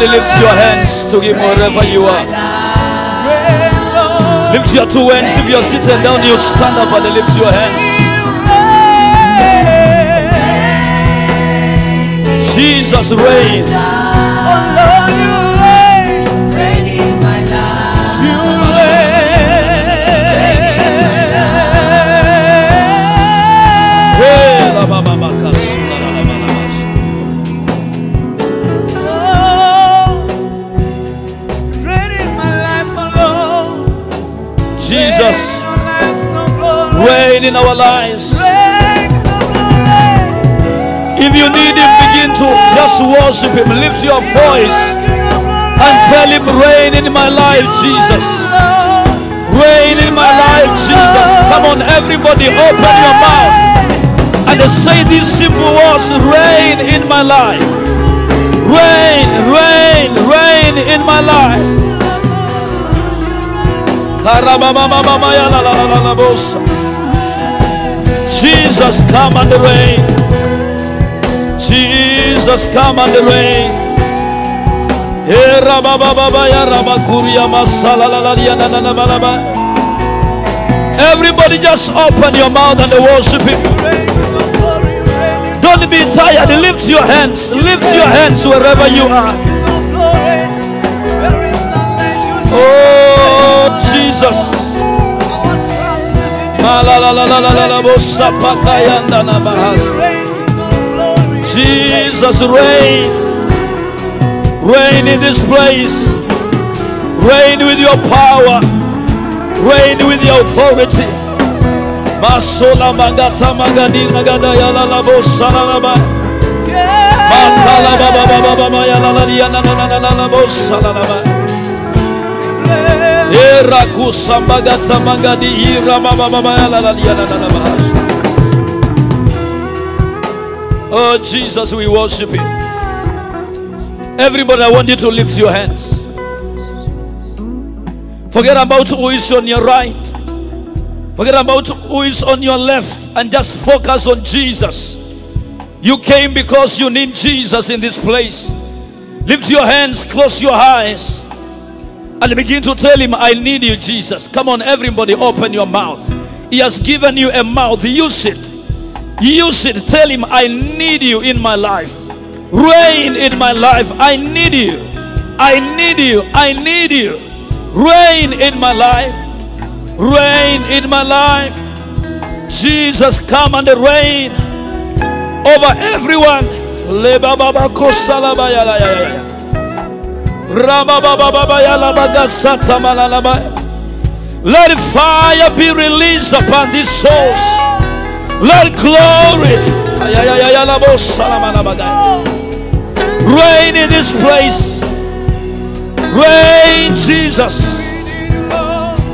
Everybody lift your hands to Him wherever you are. Lift your two hands. If you're sitting down, you stand up and lift your hands. Jesus reigns. Oh, reign in our lives. If you need Him, begin to just worship Him. Lift your voice and tell Him, reign in my life, Jesus. Reign in my life, Jesus. Come on, everybody, open your mouth and say these simple words reign in my life. Reign, reign, reign in my life. Karababababaya-la-la-la-la-la-bosa. Jesus, come and reign. Jesus, come and reign. Eh, Everybody just open your mouth and worship him. Don't be tired. Lift your hands. Lift your hands wherever you are. Oh, Jesus. Jesus, reign. Reign in this place. Reign with your power. Reign with your authority. Masola magata magadi nagada yala la bosala la ba. Makala ba ba ba yala la yana na na na na na bosala la ba yala la. Oh Jesus, we worship you. Everybody, I want you to lift your hands. Forget about who is on your right. Forget about who is on your left and just focus on Jesus. You came because you need Jesus in this place. Lift your hands, close your eyes, and begin to tell him, I need you, Jesus. Come on, everybody, open your mouth. He has given you a mouth, use it. Use it. Tell him, I need you in my life. Reign in my life. I need you. I need you. I need you. Reign in my life. Reign in my life. Jesus, come and reign over everyone. Let fire be released upon these souls. Let glory reign in this place. Reign, Jesus.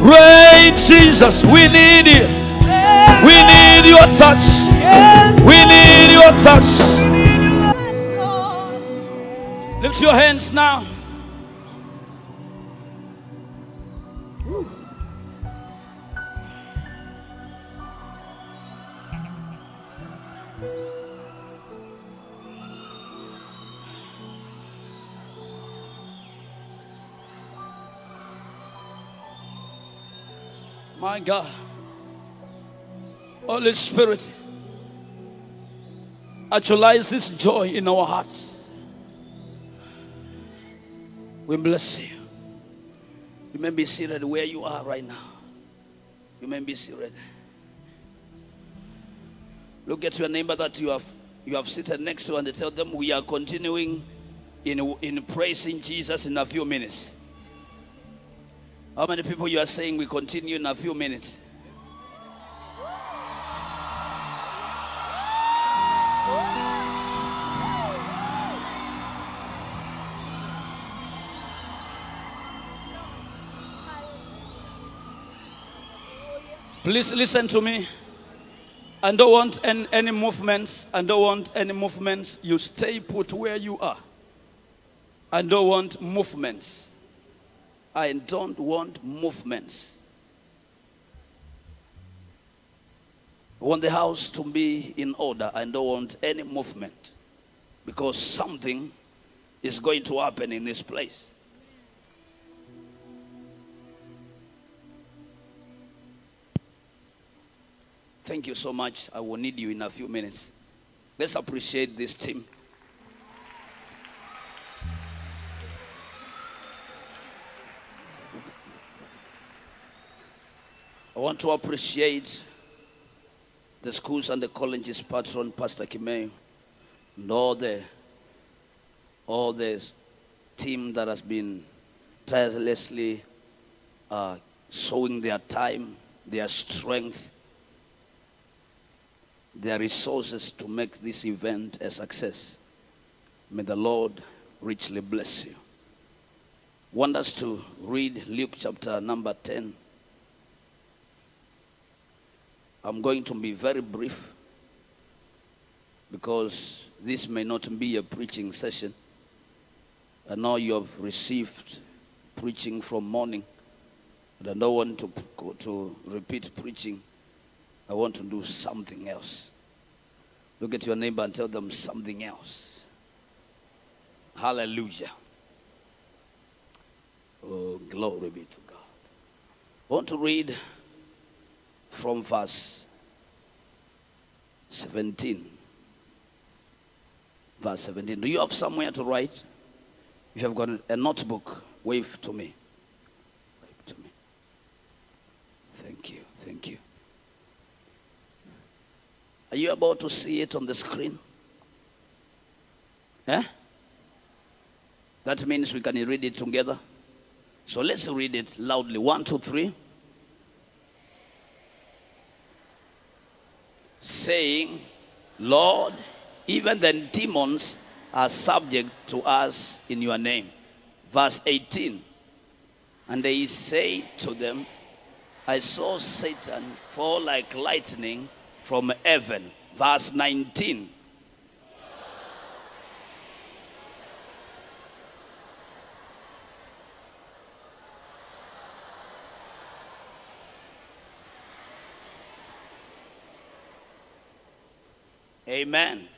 Reign, Jesus. We need you. We need your touch. We need your touch. Lift your hands now. My God. Holy Spirit, actualize this joy in our hearts. We bless you. You may be seated where you are right now. You may be seated. Look at your neighbor that you have you have seated next to and tell them we are continuing in, in praising Jesus in a few minutes. How many people you are saying we continue in a few minutes? Please listen to me. I don't want any, any movements. I don't want any movements. You stay put where you are. I don't want movements. I don't want movements. I want the house to be in order. I don't want any movement because something is going to happen in this place. Thank you so much. I will need you in a few minutes. Let's appreciate this team. Want to appreciate the schools and the colleges patron, Pastor Kimeo, and all the all the team that has been tirelessly uh, sowing their time, their strength, their resources to make this event a success. May the Lord richly bless you. Want us to read Luke chapter number 10. I'm going to be very brief because this may not be a preaching session. I know you have received preaching from morning, but I don't want to, to repeat preaching. I want to do something else. Look at your neighbor and tell them something else. Hallelujah. Oh, glory be to God. I want to read from verse 17. Verse 17. Do you have somewhere to write? If you have got a notebook, wave to me. Wave to me. Thank you. Thank you. Are you about to see it on the screen? Eh? That means we can read it together. So let's read it loudly. One, two, three. Saying, Lord, even the demons are subject to us in your name. Verse 18. And they say to them, I saw Satan fall like lightning from heaven. Verse 19. Amen.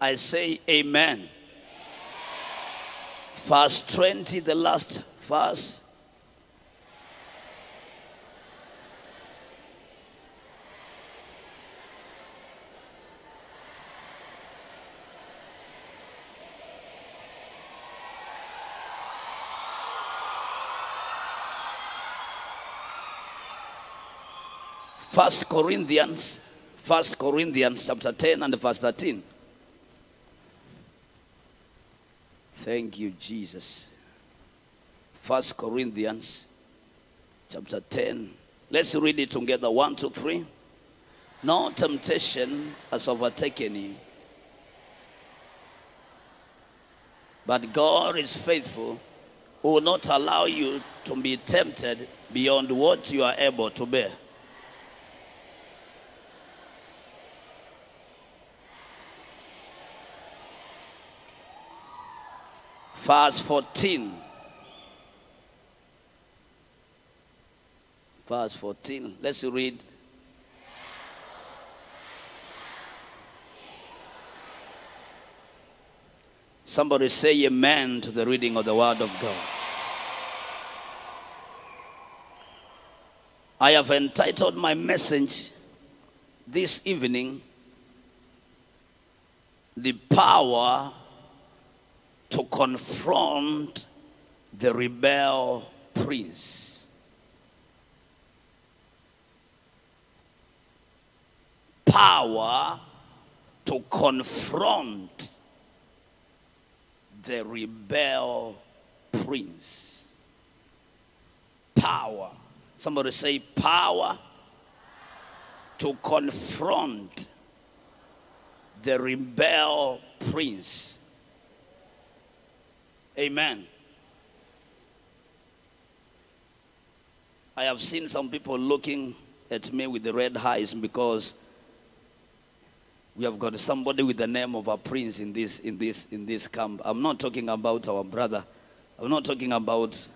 I say amen. Verse 20, the last verse. First Corinthians, First Corinthians chapter 10 and verse 13. Thank you, Jesus. First Corinthians chapter 10. Let's read it together. One, two, three. No temptation has overtaken you. But God is faithful, who will not allow you to be tempted beyond what you are able to bear. Verse 14. Verse 14. Let's read. Somebody say amen to the reading of the word of God. I have entitled my message this evening, The Power to confront the rebel prince. Power to confront the rebel prince. Power. Somebody say power to confront the rebel prince. Amen. I have seen some people looking at me with the red eyes because we have got somebody with the name of a prince in this in this in this camp. I'm not talking about our brother. I'm not talking about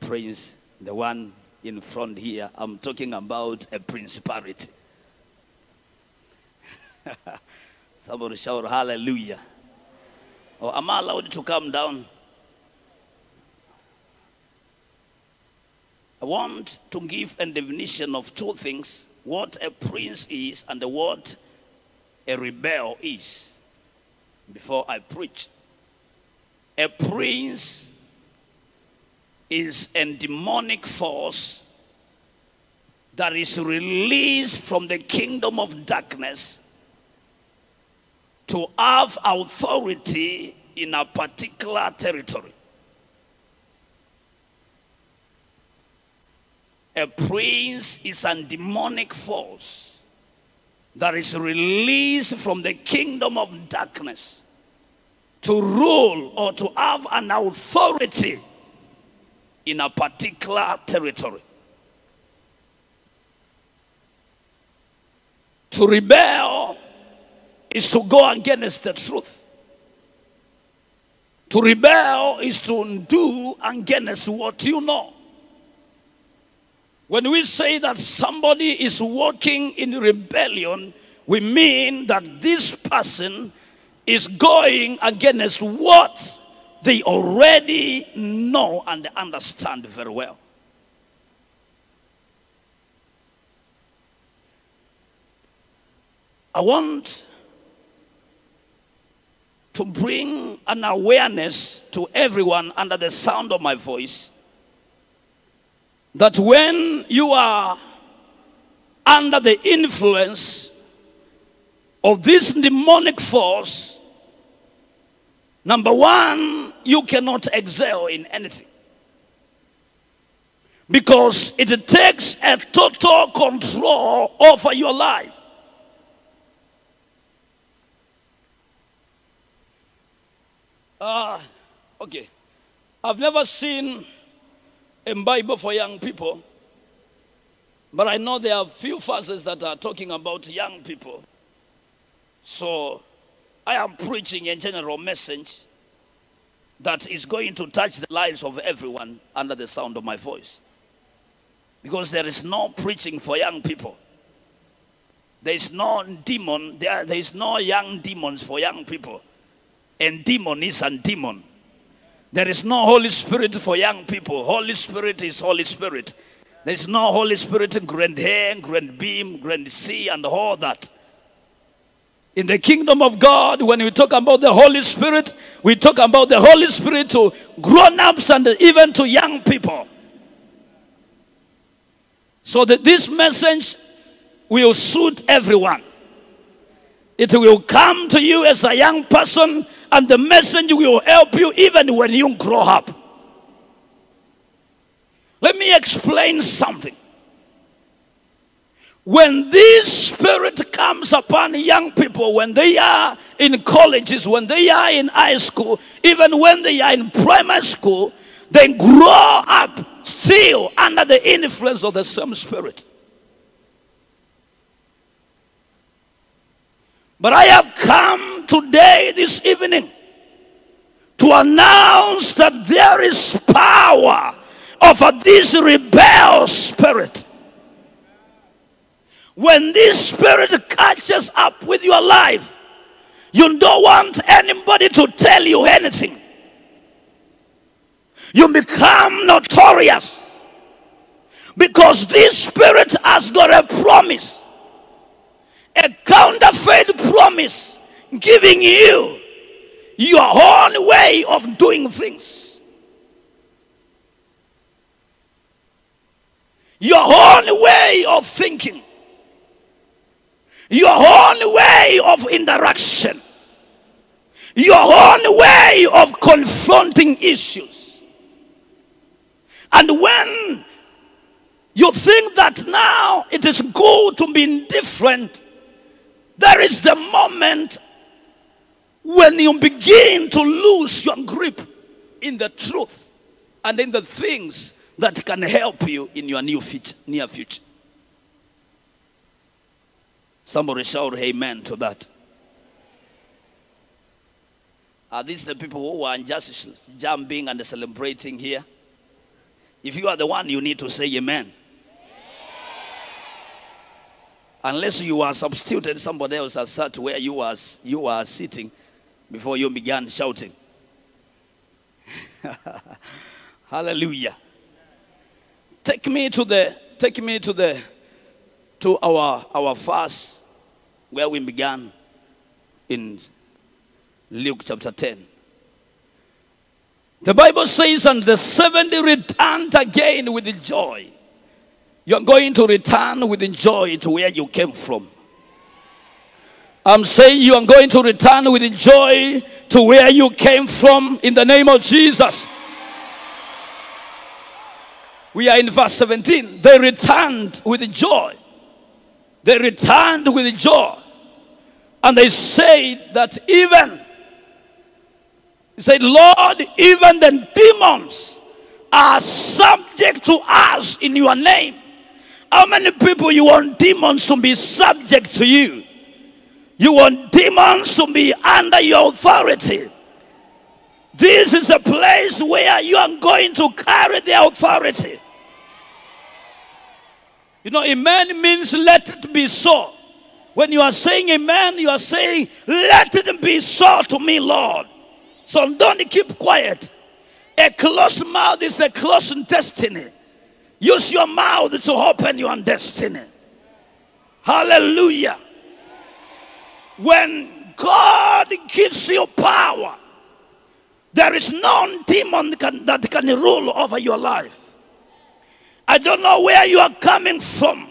prince, the one in front here. I'm talking about a principality. Somebody shout hallelujah. Or am I allowed to come down? I want to give a definition of two things what a prince is and what a rebel is before I preach. A prince is a demonic force that is released from the kingdom of darkness to have authority in a particular territory. A prince is a demonic force that is released from the kingdom of darkness to rule or to have an authority in a particular territory. To rebel is to go against the truth. To rebel is to do against what you know. When we say that somebody is walking in rebellion, we mean that this person is going against what they already know and understand very well. I want to bring an awareness to everyone under the sound of my voice that when you are under the influence of this demonic force, number one, you cannot excel in anything. Because it takes a total control over your life. Uh, okay. I've never seen a Bible for young people, but I know there are few verses that are talking about young people. So I am preaching a general message that is going to touch the lives of everyone under the sound of my voice. Because there is no preaching for young people. There is no demon, there, there is no young demons for young people. And demon is a demon. There is no Holy Spirit for young people. Holy Spirit is Holy Spirit. There is no Holy Spirit in grand hair, grand beam, grand sea, and all that. In the kingdom of God, when we talk about the Holy Spirit, we talk about the Holy Spirit to grown ups and even to young people. So that this message will suit everyone. It will come to you as a young person, and the message will help you even when you grow up. Let me explain something. When this spirit comes upon young people, when they are in colleges, when they are in high school, even when they are in primary school, they grow up still under the influence of the same spirit. But I have come today, this evening, to announce that there is power over this rebel spirit. When this spirit catches up with your life, you don't want anybody to tell you anything. You become notorious because this spirit has got a promise a counterfeit promise giving you your own way of doing things. Your own way of thinking. Your own way of interaction. Your own way of confronting issues. And when you think that now it is good to be indifferent there is the moment when you begin to lose your grip in the truth and in the things that can help you in your new future, near future. Somebody shout amen to that. Are these the people who are just jumping and celebrating here? If you are the one, you need to say amen. Unless you are substituted, somebody else has sat where you are, you are sitting, before you began shouting. Hallelujah. Take me to the take me to the to our our fast where we began in Luke chapter 10. The Bible says, and the 70 returned again with joy. You're going to return with joy to where you came from. I'm saying you are going to return with joy to where you came from in the name of Jesus. We are in verse 17. They returned with joy. They returned with joy. And they said that even, he said, Lord, even the demons are subject to us in your name. How many people you want demons to be subject to you? You want demons to be under your authority. This is a place where you are going to carry the authority. You know, amen means let it be so. When you are saying amen, you are saying, let it be so to me, Lord. So don't keep quiet. A closed mouth is a closed destiny. Use your mouth to open your destiny. Hallelujah. When God gives you power, there is no demon that can, rule over your life. I don't know where you are coming from.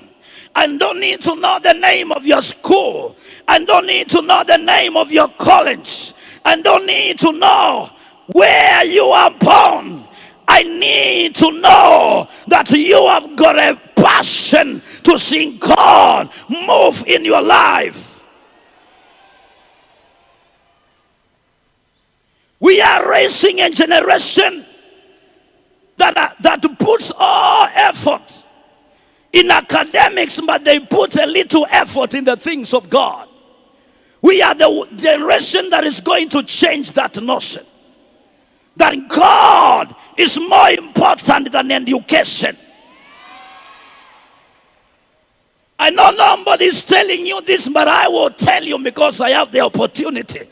I don't need to know the name of your school. I don't need to know the name of your college. I don't need to know where you are born. I need to know that you have got a passion to see God move in your life. We are raising a generation that, uh, that puts all effort in academics, but they put a little effort in the things of God. We are the generation that is going to change that notion. That God is more important than education. I know nobody is telling you this, but I will tell you because I have the opportunity.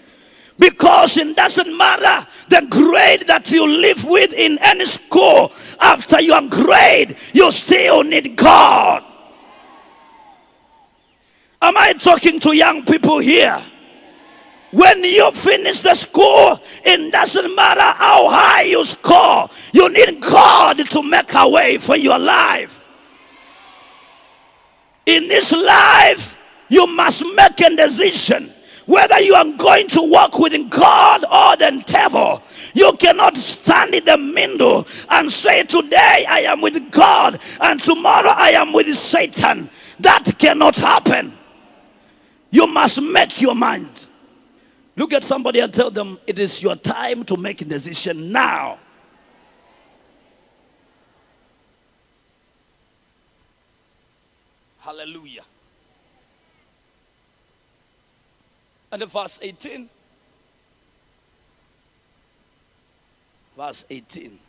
Because it doesn't matter the grade that you live with in any school. After your grade, you still need God. Am I talking to young people here? When you finish the school, it doesn't matter how high you score, you need God to make a way for your life. In this life, you must make a decision whether you are going to walk with God or the devil. You cannot stand in the middle and say, Today I am with God and tomorrow I am with Satan. That cannot happen. You must make your mind. Look at somebody and tell them, It is your time to make a decision now. Hallelujah. And the verse 18. Verse 18.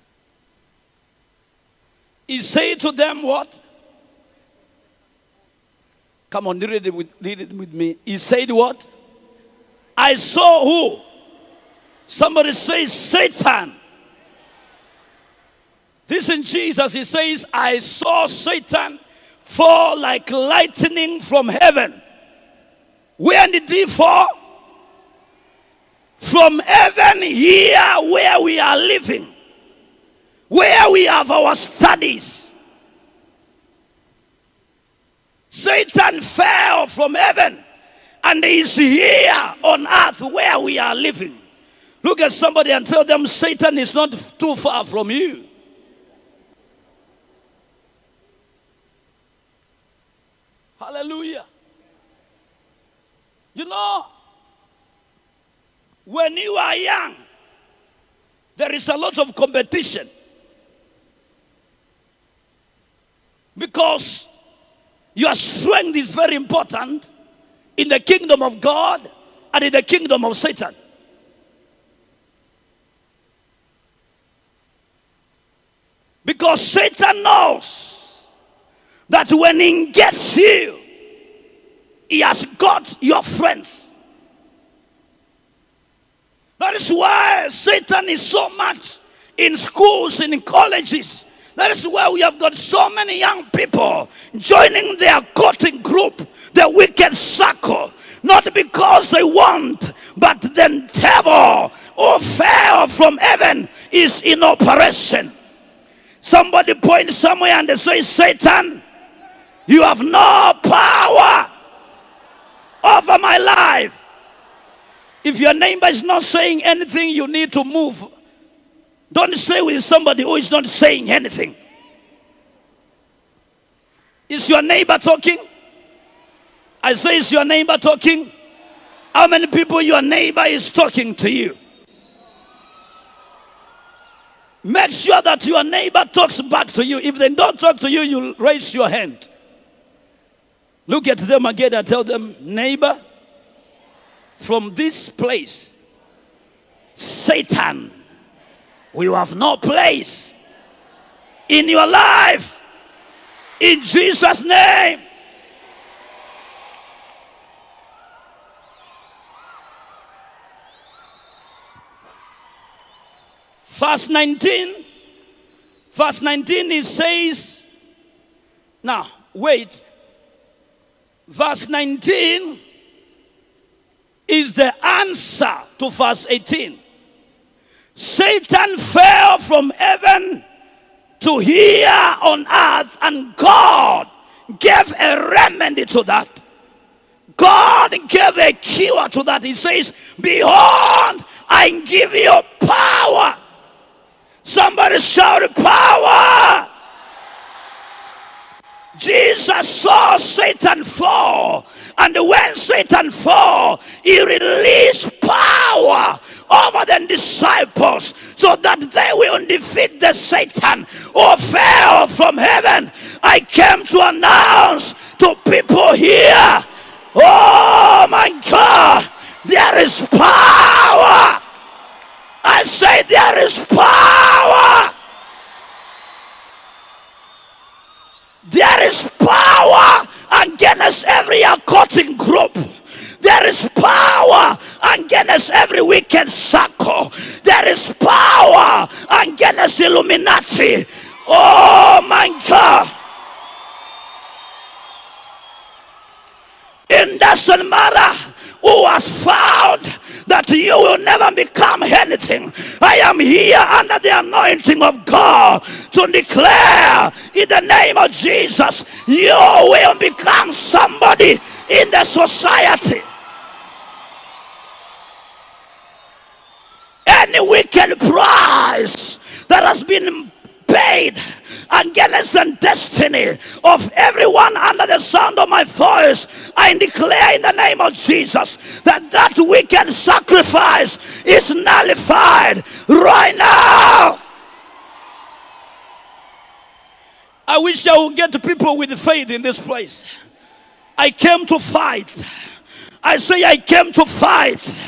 He said to them, What? Come on, read it with, read it with me. He said, What? I saw who? Somebody says Satan. This in Jesus, he says, I saw Satan fall like lightning from heaven. Where did he fall? From heaven here where we are living, where we have our studies. Satan fell from heaven and is here on earth where we are living. Look at somebody and tell them Satan is not too far from you. Hallelujah. You know, when you are young, there is a lot of competition. Because your strength is very important in the kingdom of God and in the kingdom of Satan. Because Satan knows that when he gets you, he has got your friends. That is why Satan is so much in schools, in colleges. That is why we have got so many young people joining their courting group, the wicked circle, not because they want, but the devil who fell from heaven is in operation. Somebody point somewhere and they say, Satan, you have no power over my life. If your neighbor is not saying anything, you need to move. Don't stay with somebody who is not saying anything. Is your neighbor talking? I say, is your neighbor talking? How many people your neighbor is talking to you? Make sure that your neighbor talks back to you. If they don't talk to you, you raise your hand. Look at them again and tell them, neighbor, from this place, Satan will have no place in your life. In Jesus' name. Verse 19. Verse 19 it says, now wait. Verse 19 is the answer to verse 18. Satan fell from heaven to here on earth, and God gave a remedy to that. God gave a cure to that. He says, Behold, I give you power. Somebody shout power. Jesus saw Satan fall. And when Satan fall, he released power over the disciples so that they will defeat the Satan who fell from heaven. I came to announce to people here, oh my God, there is power. I say there is power. There is power against every occultic group. There is power against every wicked circle. There is power against Illuminati. Oh my God. It doesn't matter who has found that you will never become anything. I am here under the anointing of God to declare in the name of Jesus, you will become somebody in the society. Any wicked price that has been paid against the destiny of everyone under the sound of my voice. I declare in the name of Jesus that that wicked sacrifice is nullified right now. I wish I would get people with faith in this place. I came to fight. I say I came to fight.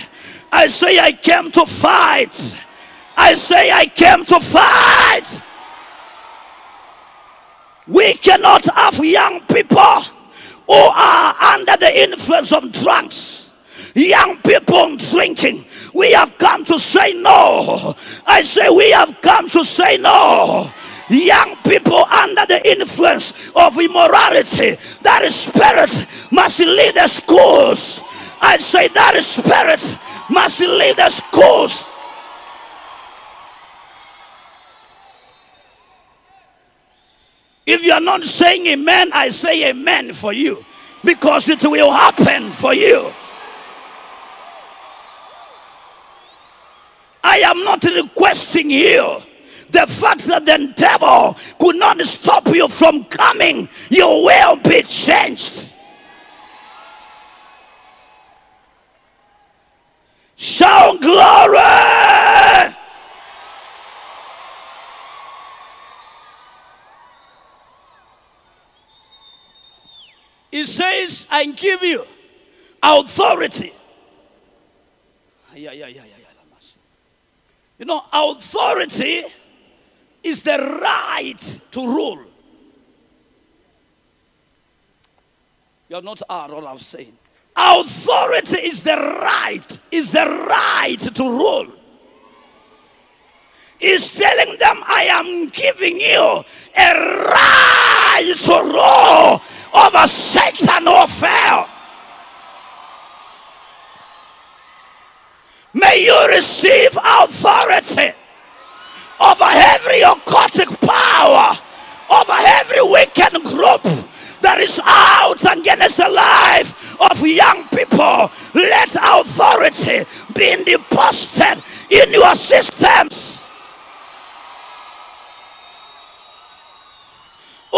I say I came to fight. I say I came to fight. We cannot have young people who are under the influence of drugs. Young people drinking. We have come to say no. I say we have come to say no. Young people under the influence of immorality. That spirit must leave the schools. I say that spirit must leave the schools. If you are not saying amen, I say amen for you because it will happen for you. I am not requesting you. The fact that the devil could not stop you from coming, you will be changed. Shout glory! He says, I give you authority. You know, authority is the right to rule. You are not heard all I'm saying. Authority is the right, is the right to rule. He's telling them, I am giving you a right to rule over Satan or fell. May you receive authority over every occultic power, over every wicked group that is out against the life of young people. Let authority be deposited in your systems.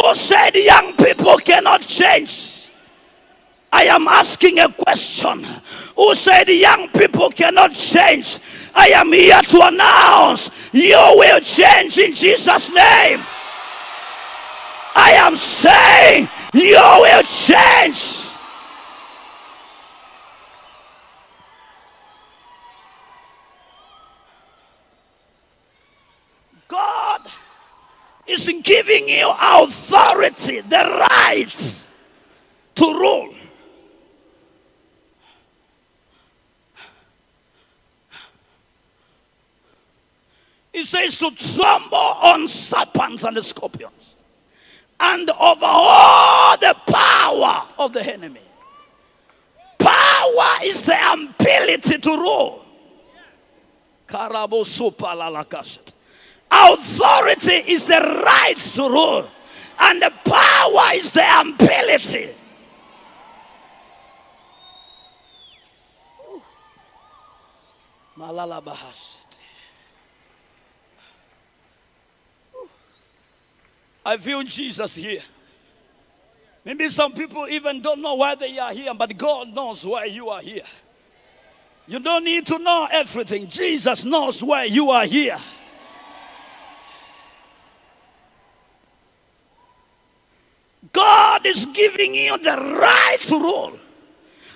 Who said young people cannot change? I am asking a question. Who said young people cannot change? I am here to announce you will change in Jesus' name. I am saying you will change. Giving you authority, the right to rule. He says to tremble on serpents and scorpions and over all the power of the enemy. Power is the ability to rule. Authority is the right to rule, and the power is the ability. Malala Bahas. I feel Jesus here. Maybe some people even don't know why they are here, but God knows why you are here. You don't need to know everything. Jesus knows why you are here. God is giving you the right to rule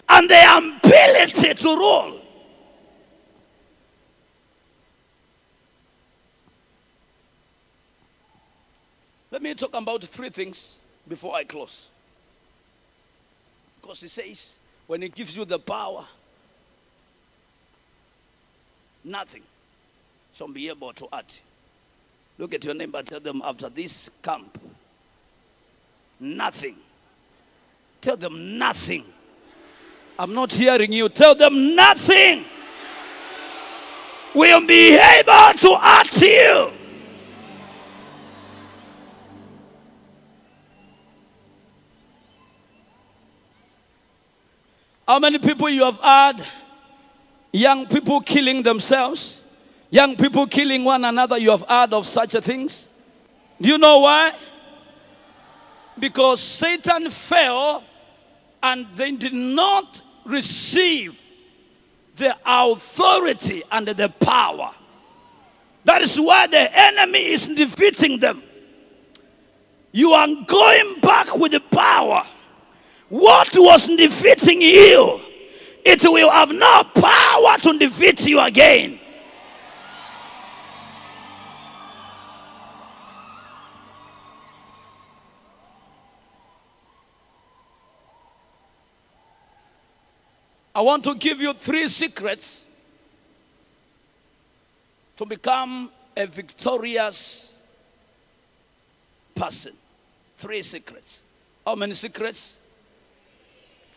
and the ability to rule. Let me talk about three things before I close. Because he says, when he gives you the power, nothing shall be able to add. Look at your neighbor, tell them after this camp, nothing. Tell them nothing. I'm not hearing you. Tell them nothing will be able to add you. How many people you have had? Young people killing themselves, young people killing one another. You have heard of such a things. Do you know why? Because Satan fell and they did not receive the authority and the power. That is why the enemy is defeating them. You are going back with the power. What was defeating you, it will have no power to defeat you again. I want to give you three secrets to become a victorious person. Three secrets. How many secrets?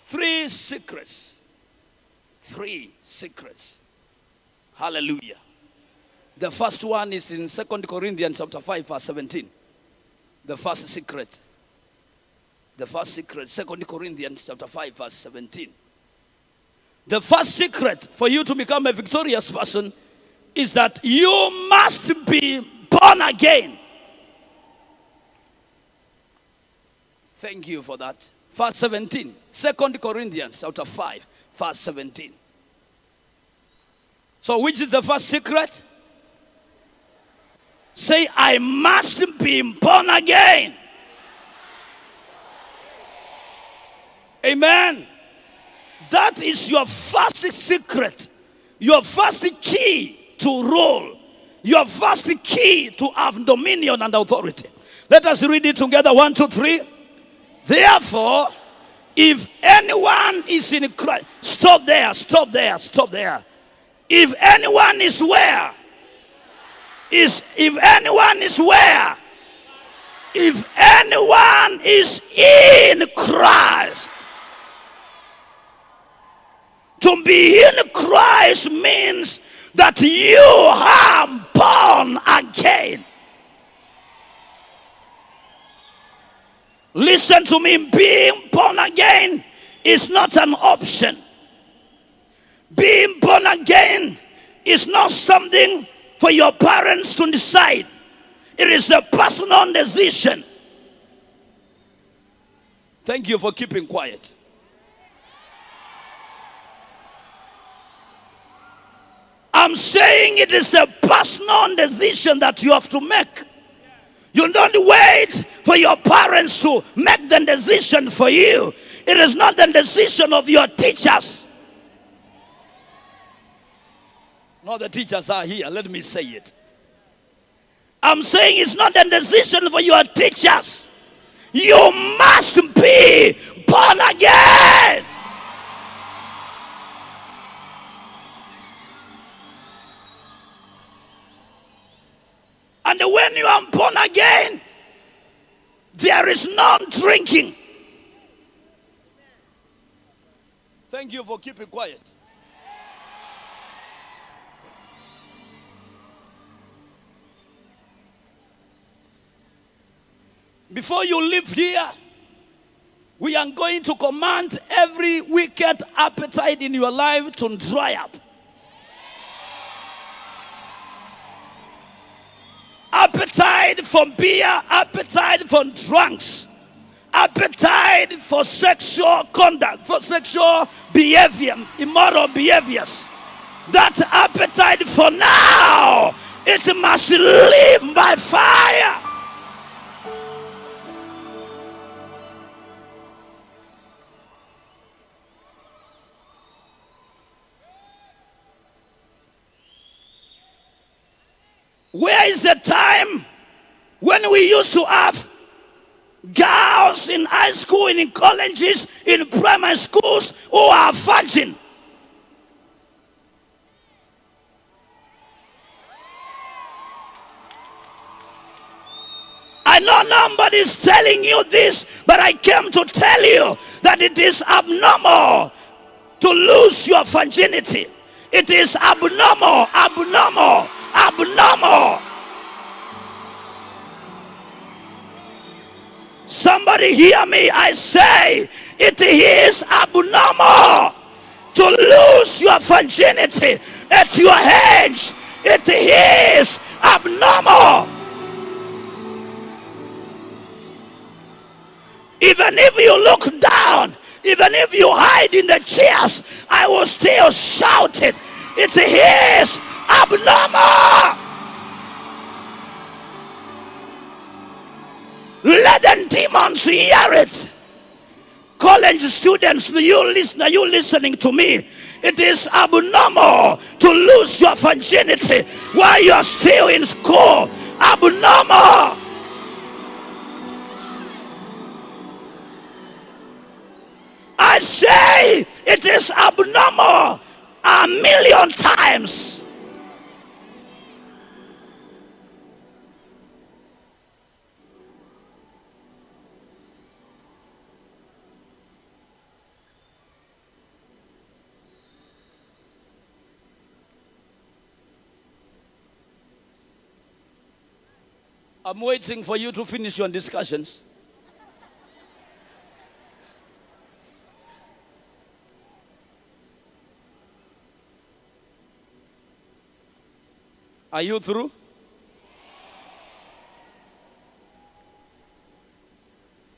Three secrets. Three secrets. Hallelujah. The first one is in Second Corinthians chapter 5, verse 17. The first secret. The first secret, Second Corinthians chapter 5, verse 17. The first secret for you to become a victorious person is that you must be born again. Thank you for that. Verse 17. Second Corinthians chapter 5, verse 17. So, which is the first secret? Say, I must be born again. Amen. That is your first secret, your first key to rule, your first key to have dominion and authority. Let us read it together. One, two, three. Therefore, If anyone is in Christ, stop there, stop there, stop there. If anyone is where? Is if anyone is where? If anyone is in Christ. To be in Christ means that you are born again. Listen to me, being born again is not an option. Being born again is not something for your parents to decide, it is a personal decision. Thank you for keeping quiet. I'm saying it is a personal decision that you have to make. You don't wait for your parents to make the decision for you. It is not the decision of your teachers. No, the teachers are here. Let me say it. I'm saying it's not a decision for your teachers. You must be born again. And when you are born again, there is no drinking. Thank you for keeping quiet. Before you leave here, we are going to command every wicked appetite in your life to dry up. Appetite for beer, appetite for drunks, appetite for sexual conduct, for sexual behavior, immoral behaviors. That appetite for now, it must live by fire. Where is the time when we used to have girls in high school, and in colleges, in primary schools who are virgin? I know nobody's telling you this, but I came to tell you that it is abnormal to lose your virginity. It is abnormal, abnormal, abnormal. Somebody hear me. I say it is abnormal to lose your virginity at your age. It is abnormal. Even if you look down, even if you hide in the chairs, I will still shout it. It is abnormal. Let demons hear it. College students, you listen, are you listening to me? It is abnormal to lose your virginity while you're still in school. Abnormal. I say it is abnormal a million times. I'm waiting for you to finish your discussions. Are you through?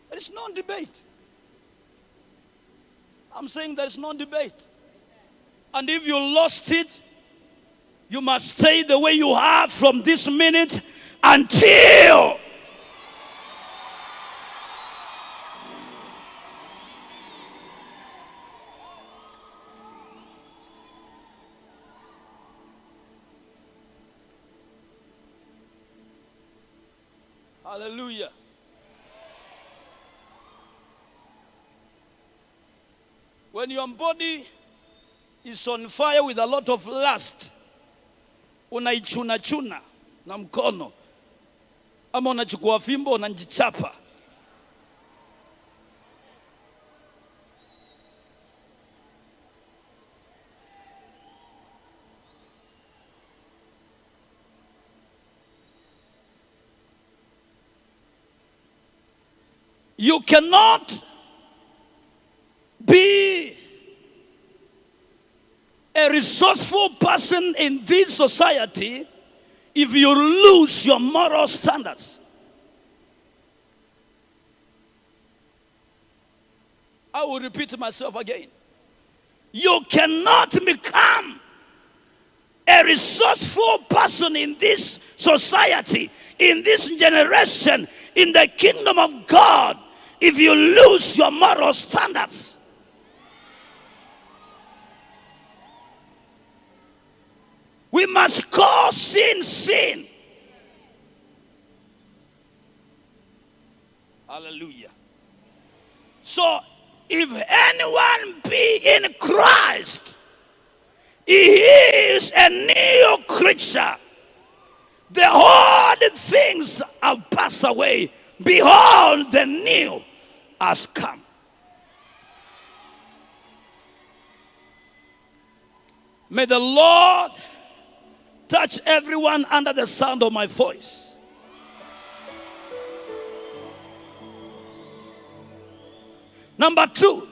There is no debate. I'm saying there is no debate. And if you lost it, you must stay the way you are from this minute until Hallelujah. When your body is on fire with a lot of lust, unaichuna chuna na mkono ama unachukua fimbo unajichapa. You cannot be a resourceful person in this society if you lose your moral standards. I will repeat myself again. You cannot become a resourceful person in this society, in this generation, in the kingdom of God, if you lose your moral standards. We must call sin sin. Hallelujah. So, if anyone be in Christ, he is a new creature. The old things have passed away. Behold, the new has come. May the Lord touch everyone under the sound of my voice. Number two.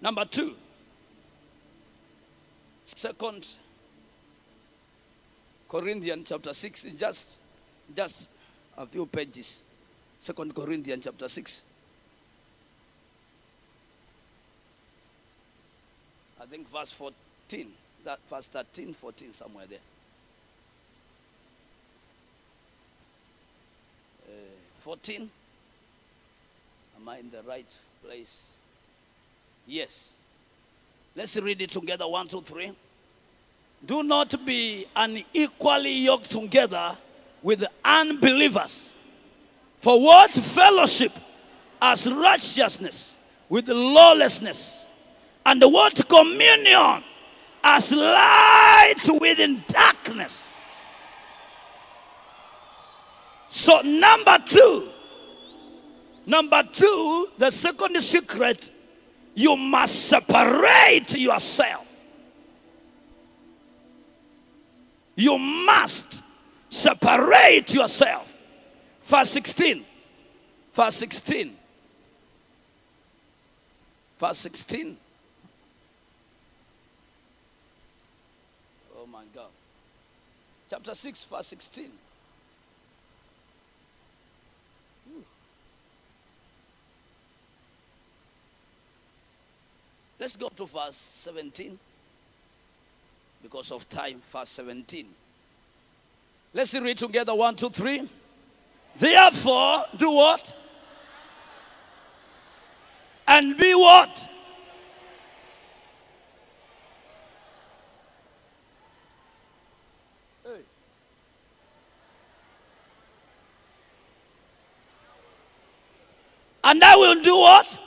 Number two. Second Corinthians chapter 6, in just, just a few pages. Second Corinthians chapter 6. I think verse 14, that verse 13, 14, somewhere there. Uh, 14. Am I in the right place? Yes. Let's read it together. One, two, three. Do not be unequally yoked together with unbelievers. For what fellowship as righteousness with lawlessness? And what communion as light within darkness? So, number two, number two, the second secret, you must separate yourself. You must separate yourself. Verse 16. Verse 16. Verse 16. Oh my God. Chapter 6, verse 16. Whew. Let's go to verse 17 because of time. Verse 17. Let's read together. One, two, three. Therefore, do what? And be what? And I will do what?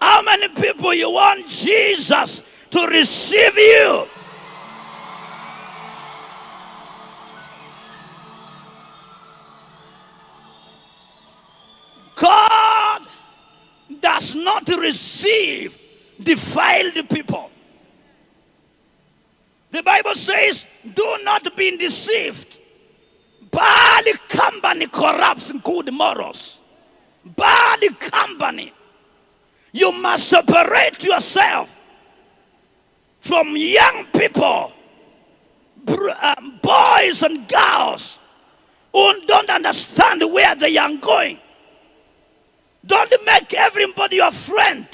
How many people you want Jesus to receive you? God does not receive defiled people. The Bible says, do not be deceived. Bad company corrupts good morals. Bad company. You must separate yourself from young people, um, boys and girls who don't understand where they are going. Don't make everybody your friend.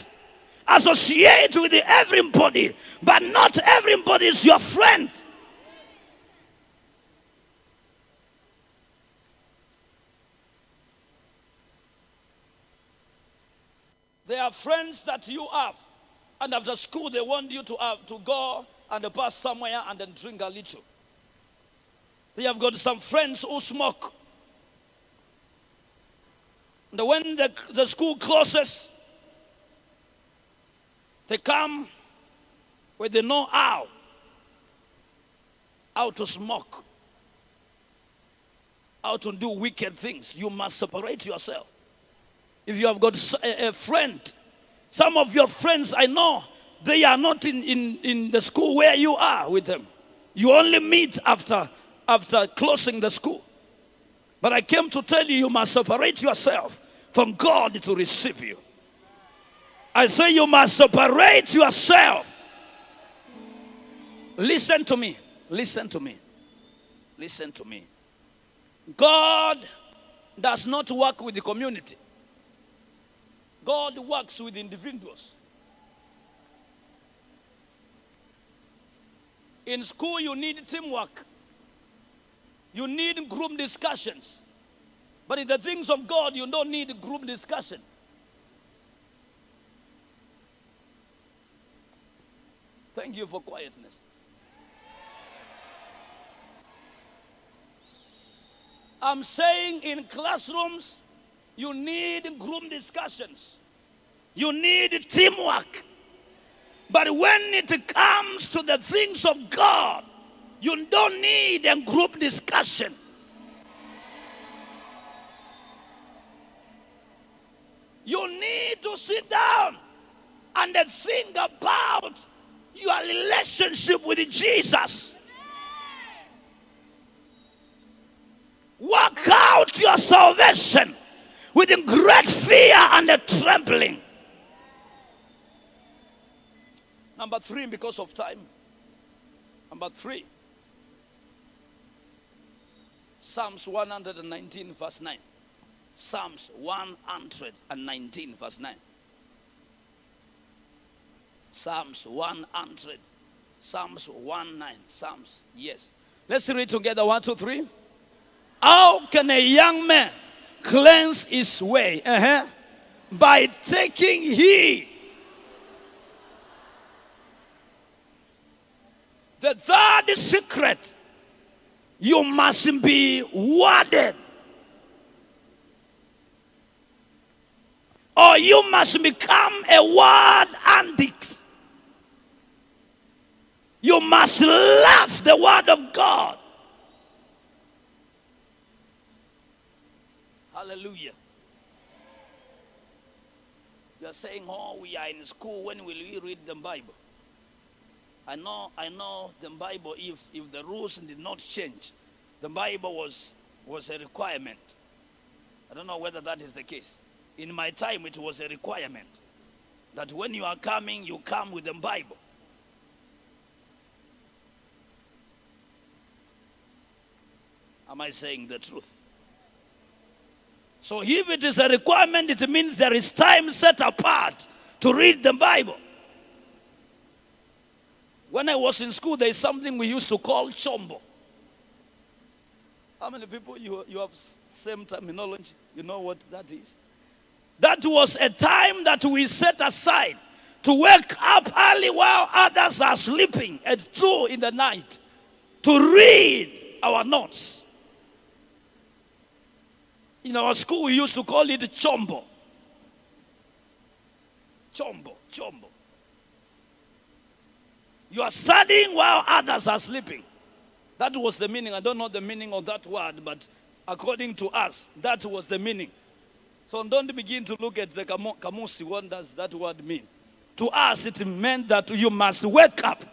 Associate with everybody, but not everybody is your friend. There are friends that you have, and after school they want you to have to go and pass somewhere and then drink a little. They have got some friends who smoke. And when the, the school closes, They come where they know how, how to smoke, how to do wicked things. You must separate yourself. If you have got a friend, some of your friends I know, they are not in, in, in the school where you are with them. You only meet after, after closing the school. But I came to tell you, you must separate yourself from God to receive you. I say you must separate yourself. Listen to me. Listen to me. Listen to me. God does not work with the community. God works with individuals. In school, you need teamwork. You need group discussions. But in the things of God, you don't need group discussion. Thank you for quietness. I'm saying in classrooms, you need group discussions. You need teamwork. But when it comes to the things of God, you don't need a group discussion. You need to sit down and think about your relationship with Jesus. Work out your salvation with great fear and trembling. Number three, because of time. Number three. Psalms 119, verse 9. Psalms 119, verse 9. Psalms 100. Psalms 1 9. Psalms, yes. Let's read together. One, two, three. How can a young man cleanse his way? Uh-huh. By taking heed. The third secret, you must be worded. Or you must become a word addict. You must love the word of God. Hallelujah. You are saying, Oh, we are in school. When will we read the Bible? I know, I know the Bible, if, if the rules did not change, the Bible was, was a requirement. I don't know whether that is the case. In my time, it was a requirement that when you are coming, you come with the Bible. Am I saying the truth? So if it is a requirement, it means there is time set apart to read the Bible. When I was in school, there is something we used to call chombo. How many people you, you have same terminology? You know what that is? That was a time that we set aside to wake up early while others are sleeping at two in the night to read our notes. In our school, we used to call it chombo. Chombo, chombo. You are studying while others are sleeping. That was the meaning. I don't know the meaning of that word, but according to us, that was the meaning. So don't begin to look at the Kamu- Kamusi. What does that word mean? To us, it meant that you must wake up.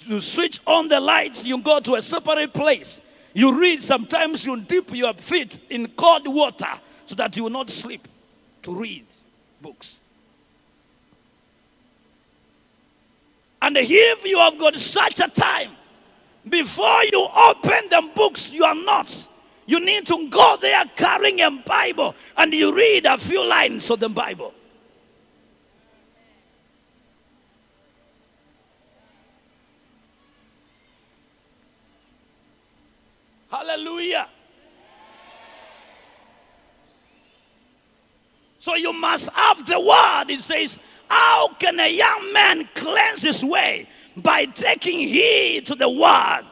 You switch on the lights, you go to a separate place. You read, sometimes you dip your feet in cold water so that you will not sleep to read books. And if you have got such a time, before you open the books, you are not. You need to go there carrying a Bible and you read a few lines of the Bible. Hallelujah. So you must have the word. It says, How can a young man cleanse his way? By taking heed to the word.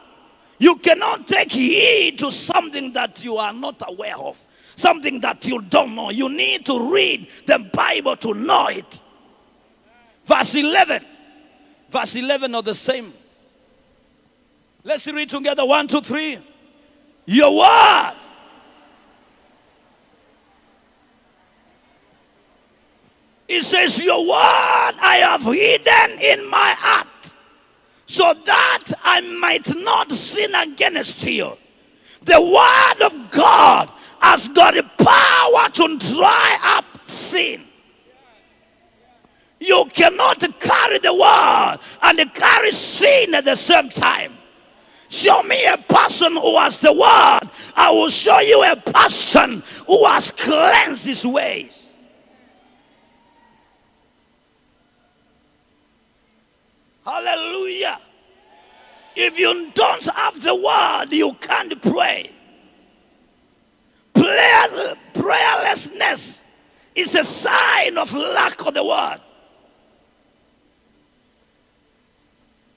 You cannot take heed to something that you are not aware of, something that you don't know. You need to read the Bible to know it. Verse 11. Verse 11 of the same. Let's read together. One, two, three. Your word. It says, Your word I have hidden in my heart so that I might not sin against you. The word of God has got the power to dry up sin. You cannot carry the word and carry sin at the same time. Show me a person who has the word. I will show you a person who has cleansed his ways. Hallelujah. If you don't have the word, you can't pray. Prayer, prayerlessness is a sign of lack of the word.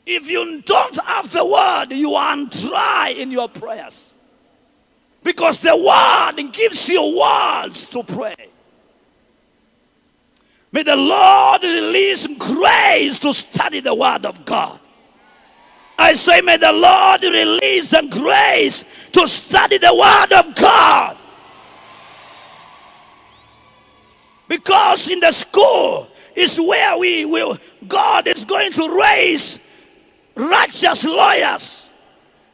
If you don't have the word, you are dry in your prayers. Because the word gives you words to pray. May the Lord release grace to study the word of God. I say, may the Lord release the grace to study the Word of God. Because in the school is where we will, God is going to raise righteous lawyers.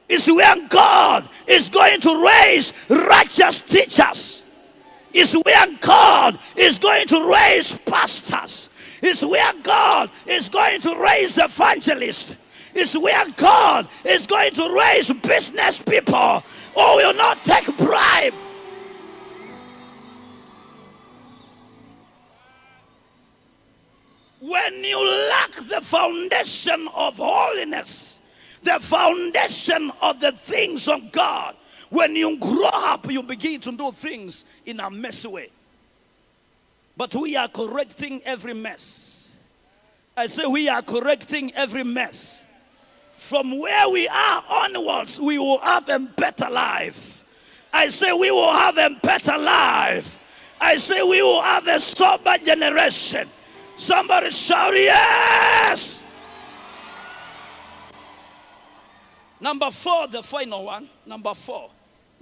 Is where God is going to raise righteous teachers. Is where God is going to raise pastors. Is where God is going to raise evangelists is where God is going to raise business people who will not take bribe. When you lack the foundation of holiness, the foundation of the things of God, when you grow up, you begin to do things in a messy way. But we are correcting every mess. I say we are correcting every mess from where we are onwards, we will have a better life. I say we will have a better life. I say we will have a sober generation. Somebody shout yes. Number four, the final one. Number four,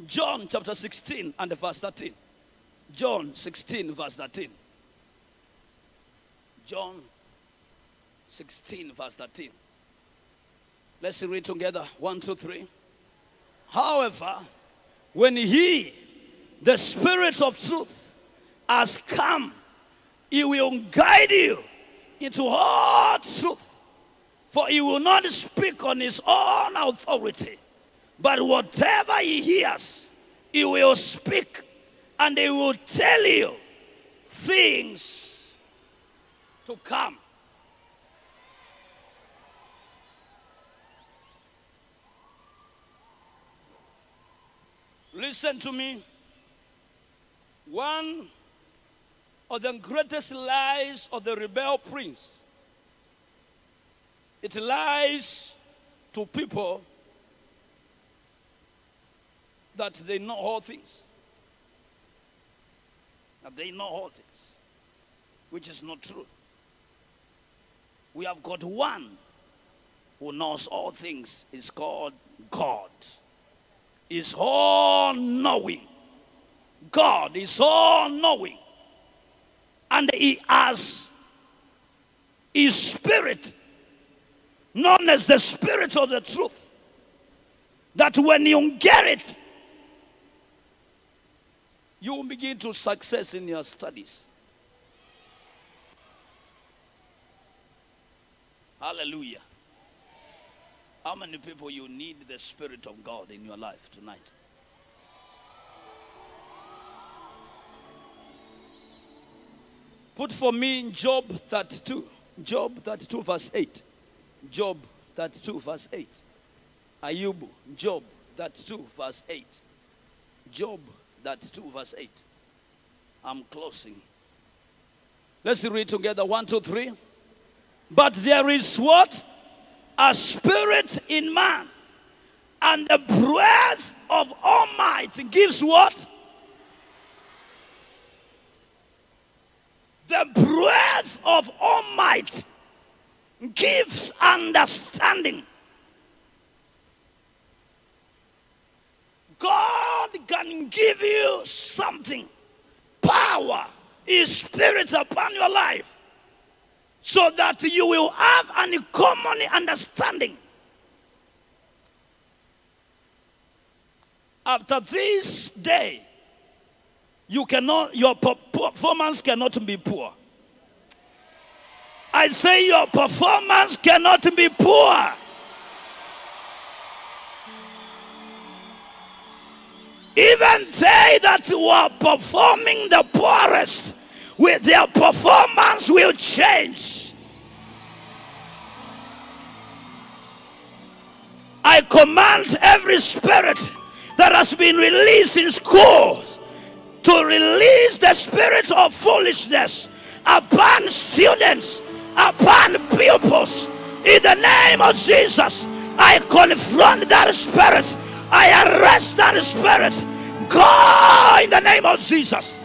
John chapter 16 and verse 13. John 16, verse 13. John 16, verse 13. Let's read together. One, two, three. However, when he, the Spirit of truth, has come, he will guide you into all truth. For he will not speak on his own authority, but whatever he hears, he will speak and he will tell you things to come. Listen to me. One of the greatest lies of the rebel prince. It lies to people that they know all things. That they know all things, which is not true. We have got one who knows all things. It's called God is all knowing. God is all knowing. And He has His Spirit, known as the Spirit of the truth, that when you get it, you will begin to success in your studies. Hallelujah. How many people you need the Spirit of God in your life tonight? Put for me in Job 32. Job 32, verse 8. Job 32, verse 8. Ayubu, Job 32, verse 8. Job 32, verse 8. I'm closing. Let's read together. One, two, three. But there is what? a spirit in man, and the breath of Almighty gives what? The breath of Almighty gives understanding. God can give you something, power, His Spirit upon your life, so that you will have an common understanding. After this day, you cannot, your performance cannot be poor. I say your performance cannot be poor. Even they that were performing the poorest, with their performance will change. I command every spirit that has been released in schools to release the spirit of foolishness upon students, upon pupils. In the name of Jesus, I confront that spirit. I arrest that spirit. Go in the name of Jesus.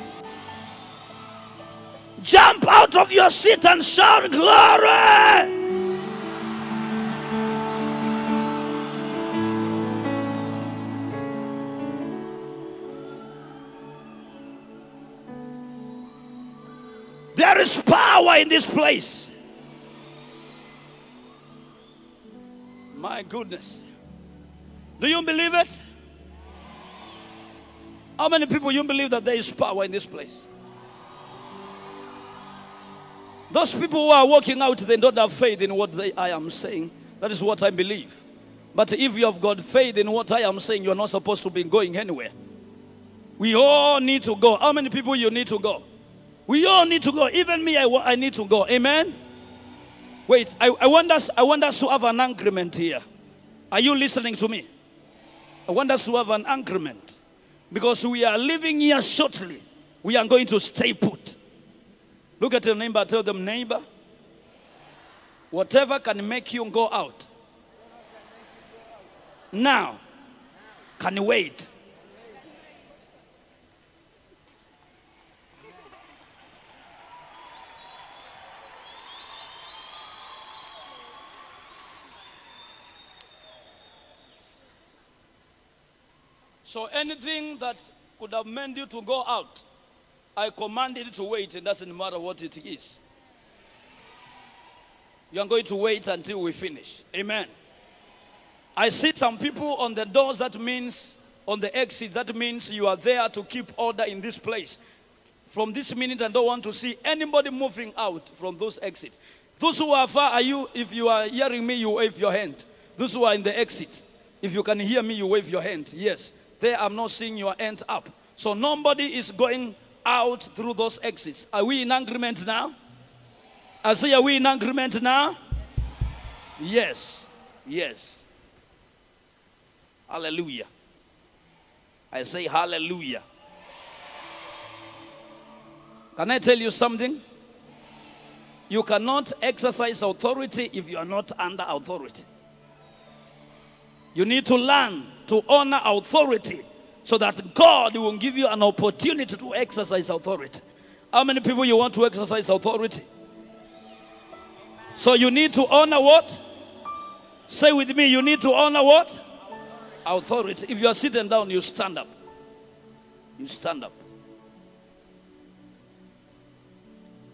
Jump out of your seat and shout glory. There is power in this place. My goodness. Do you believe it? How many people you believe that there is power in this place? Those people who are walking out, they don't have faith in what they, I am saying. That is what I believe. But if you have got faith in what I am saying, you're not supposed to be going anywhere. We all need to go. How many people you need to go? We all need to go. Even me, I, I need to go. Amen. Wait, I, I want us. I want us to have an agreement here. Are you listening to me? I want us to have an increment because we are living here shortly. We are going to stay put. Look at your neighbor. Tell them, neighbor. Whatever can make you go out now can wait. So anything that could have meant you to go out, I command it to wait. It doesn't matter what it is. You are going to wait until we finish. Amen. I see some people on the doors. That means on the exit. That means you are there to keep order in this place. From this minute, I don't want to see anybody moving out from those exits. Those who are far, are you? If you are hearing me, you wave your hand. Those who are in the exit, if you can hear me, you wave your hand. Yes. There, I'm not seeing your end up. So nobody is going out through those exits. Are we in agreement now? I say, are we in agreement now? Yes. Yes. Hallelujah. I say hallelujah. Can I tell you something? You cannot exercise authority if you are not under authority. You need to learn to honor authority so that God will give you an opportunity to exercise authority. How many people you want to exercise authority? So you need to honor what? Say with me, you need to honor what? Authority. If you are sitting down, you stand up. You stand up.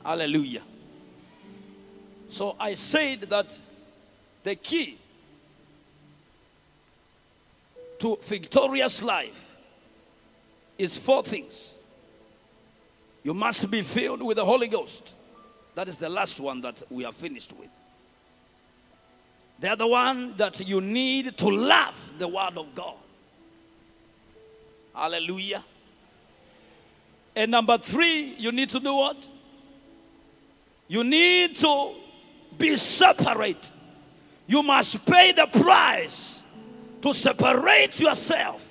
Hallelujah. So I said that the key to victorious life is four things. You must be filled with the Holy Ghost. That is the last one that we are finished with. The other one that you need to love the Word of God. Hallelujah. And number three, you need to do what? You need to be separate. You must pay the price to separate yourself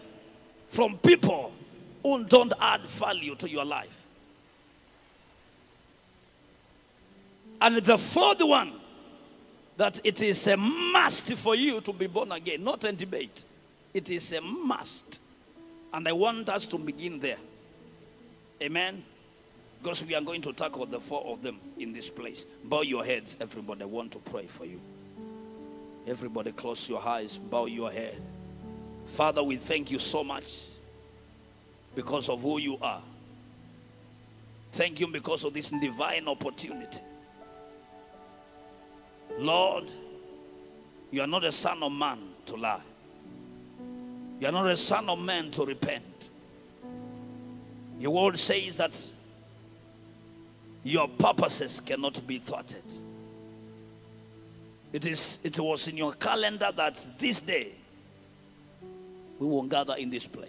from people who don't add value to your life. And the fourth one, that it is a must for you to be born again, not a debate. It is a must. And I want us to begin there. Amen. Because we are going to tackle the four of them in this place. Bow your heads, everybody. I want to pray for you. Everybody, close your eyes, bow your head. Father, we thank you so much because of who you are. Thank you because of this divine opportunity. Lord, you are not a son of man to lie. You are not a son of man to repent. Your word says that your purposes cannot be thwarted. It, is, it was in your calendar that this day we will gather in this place.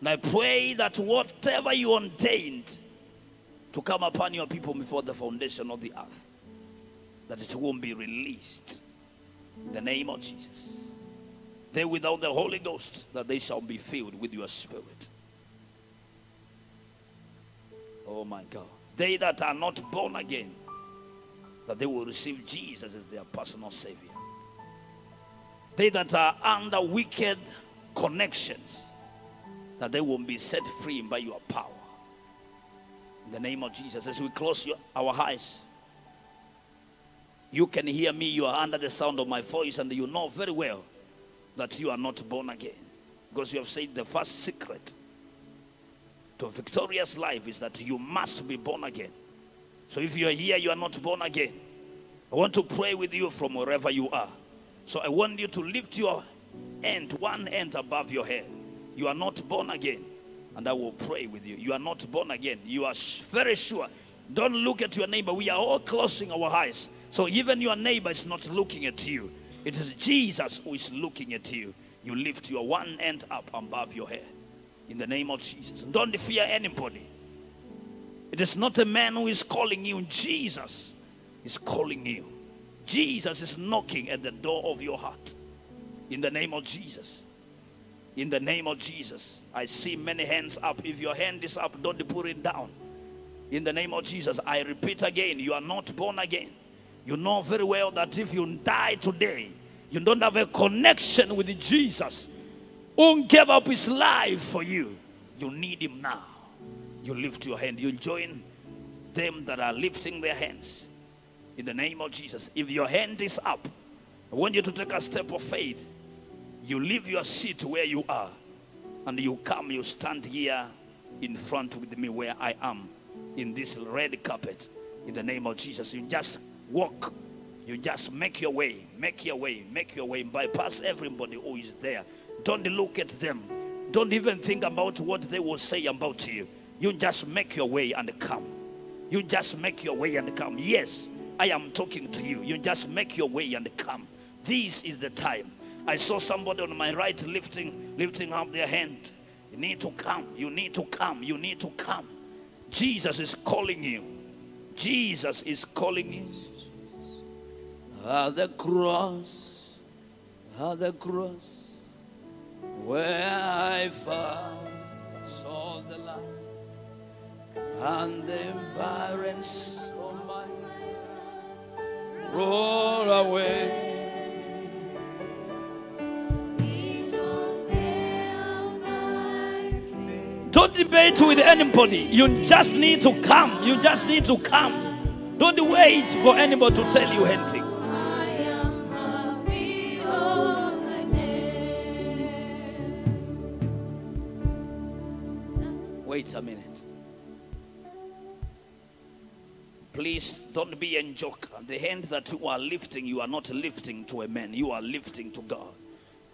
And I pray that whatever you ordained to come upon your people before the foundation of the earth, that it won't be released. In the name of Jesus. They without the Holy Ghost, that they shall be filled with your spirit. Oh my God. They that are not born again, that they will receive Jesus as their personal Savior. They that are under wicked connections, that they will be set free by your power. In the name of Jesus, as we close your, our eyes, you can hear me, you are under the sound of my voice, and you know very well that you are not born again. Because you have said the first secret to a victorious life is that you must be born again. So if you are here, you are not born again. I want to pray with you from wherever you are. So I want you to lift your hand, one hand above your head. You are not born again. And I will pray with you. You are not born again. You are very sure. Don't look at your neighbor. We are all closing our eyes. So even your neighbor is not looking at you. It is Jesus who is looking at you. You lift your one hand up above your head. In the name of Jesus. Don't fear anybody. It is not a man who is calling you. Jesus is calling you. Jesus is knocking at the door of your heart. In the name of Jesus. In the name of Jesus. I see many hands up. If your hand is up, don't put it down. In the name of Jesus. I repeat again, you are not born again. You know very well that if you die today, you don't have a connection with Jesus who gave up his life for you. You need him now. You lift your hand. You join them that are lifting their hands. In the name of Jesus. If your hand is up, I want you to take a step of faith. You leave your seat where you are and you come, you stand here in front with me where I am in this red carpet. In the name of Jesus. You just walk. You just make your way, make your way, make your way, bypass everybody who is there. Don't look at them. Don't even think about what they will say about you. You just make your way and come. You just make your way and come. Yes, I am talking to you. You just make your way and come. This is the time. I saw somebody on my right lifting, lifting up their hand. You need to come. You need to come. You need to come. Jesus is calling you. Jesus is calling you. At the cross, at the cross, where I first saw the light and the violence of my roll away. Don't debate with anybody. You just need to come. You just need to come. Don't wait for anybody to tell you anything. Wait a minute. Please don't be a joker. The hand that you are lifting, you are not lifting to a man, you are lifting to God.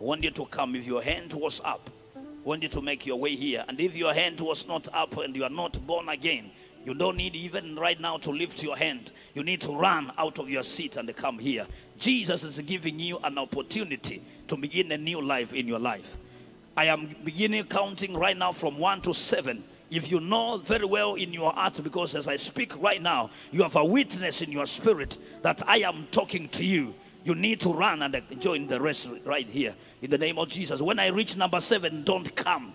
I want you to come. If your hand was up, I want you to make your way here. And if your hand was not up and you are not born again, you don't need even right now to lift your hand. You need to run out of your seat and come here. Jesus is giving you an opportunity to begin a new life in your life. I am beginning counting right now from one to seven. If you know very well in your heart, because as I speak right now, you have a witness in your spirit that I am talking to you. You need to run and join the rest right here in the name of Jesus. When I reach number seven, don't come.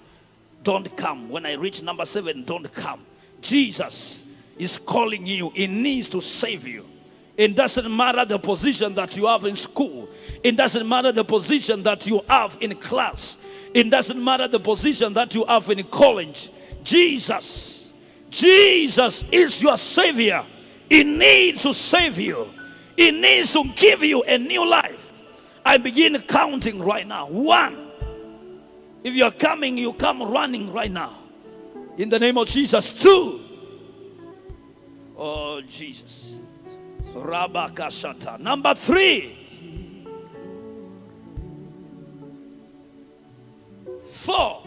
Don't come. When I reach number seven, don't come. Jesus is calling you, He needs to save you. It doesn't matter the position that you have in school, it doesn't matter the position that you have in class, it doesn't matter the position that you have in college. Jesus, Jesus is your Savior. He needs to save you, He needs to give you a new life. I begin counting right now. One. If you're coming, you come running right now. In the name of Jesus. Two. Oh, Jesus. Rabakashata. Number three. Four.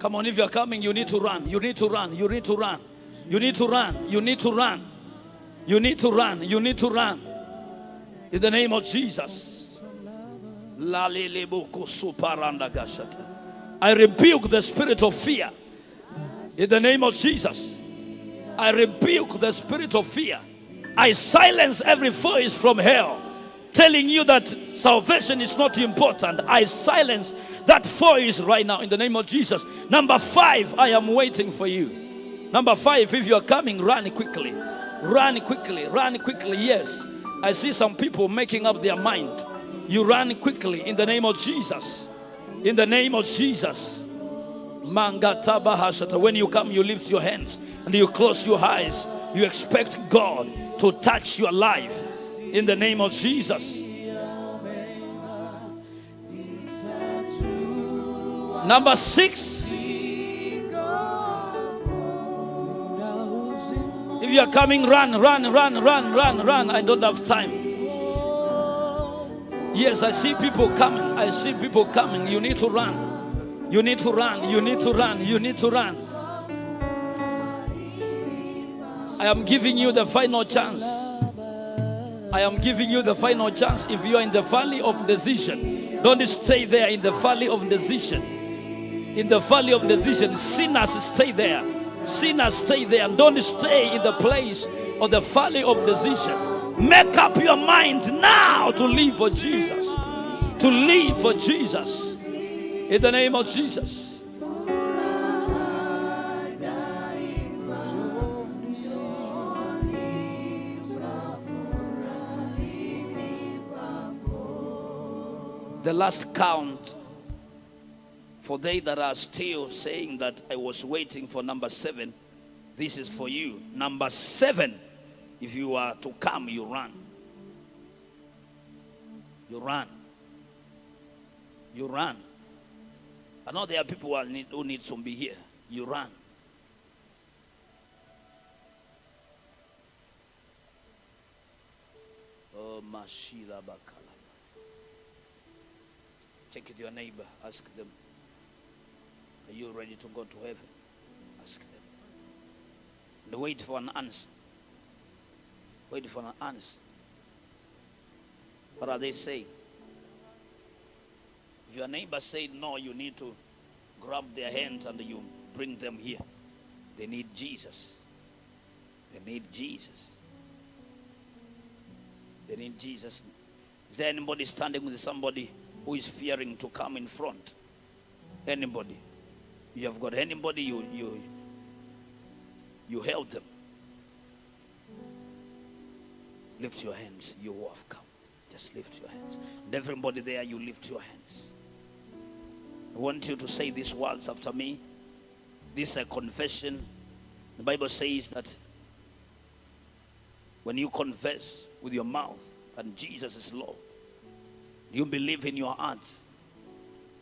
Come on, if you're coming, you need to run. You need to run. You need to run. You need to run. You need to run. You need to run. You need to run. In the name of Jesus. I rebuke the spirit of fear. In the name of Jesus. I rebuke the spirit of fear. I silence every voice from hell telling you that salvation is not important. I silence that voice right now in the name of Jesus. Number five, I am waiting for you. Number five, if you are coming, run quickly. Run quickly. Run quickly. Yes. I see some people making up their mind. You run quickly in the name of Jesus. In the name of Jesus. When you come, you lift your hands and you close your eyes. You expect God to touch your life in the name of Jesus. Number six. If you are coming, run, run, run, run, run, run. I don't have time. Yes, I see people coming. I see people coming. You need to run. You need to run. You need to run. You need to run. I am giving you the final chance. I am giving you the final chance. If you are in the valley of decision, don't stay there in the valley of decision. In the valley of decision, sinners stay there. Sinners stay there. Don't stay in the place of the valley of decision. Make up your mind now to live for Jesus. To live for Jesus. In the name of Jesus. The last count for they that are still saying that I was waiting for number seven, this is for you. Number seven, if you are to come, you run. You run. You run. I know there are people who, need, who need to be here. You run. Oh, Mashila Bakala. With your neighbor. Ask them. Are you ready to go to heaven? Ask them. And wait for an answer. Wait for an answer. What are they saying? Your neighbor said no, you need to grab their hands and you bring them here. They need Jesus. They need Jesus. They need Jesus. Is there anybody standing with somebody who is fearing to come in front? Anybody? You have got anybody you you you help them. Lift your hands, you who have come. Just lift your hands. And everybody there, you lift your hands. I want you to say these words after me. This is a confession. The Bible says that when you confess with your mouth and Jesus is Lord, you believe in your heart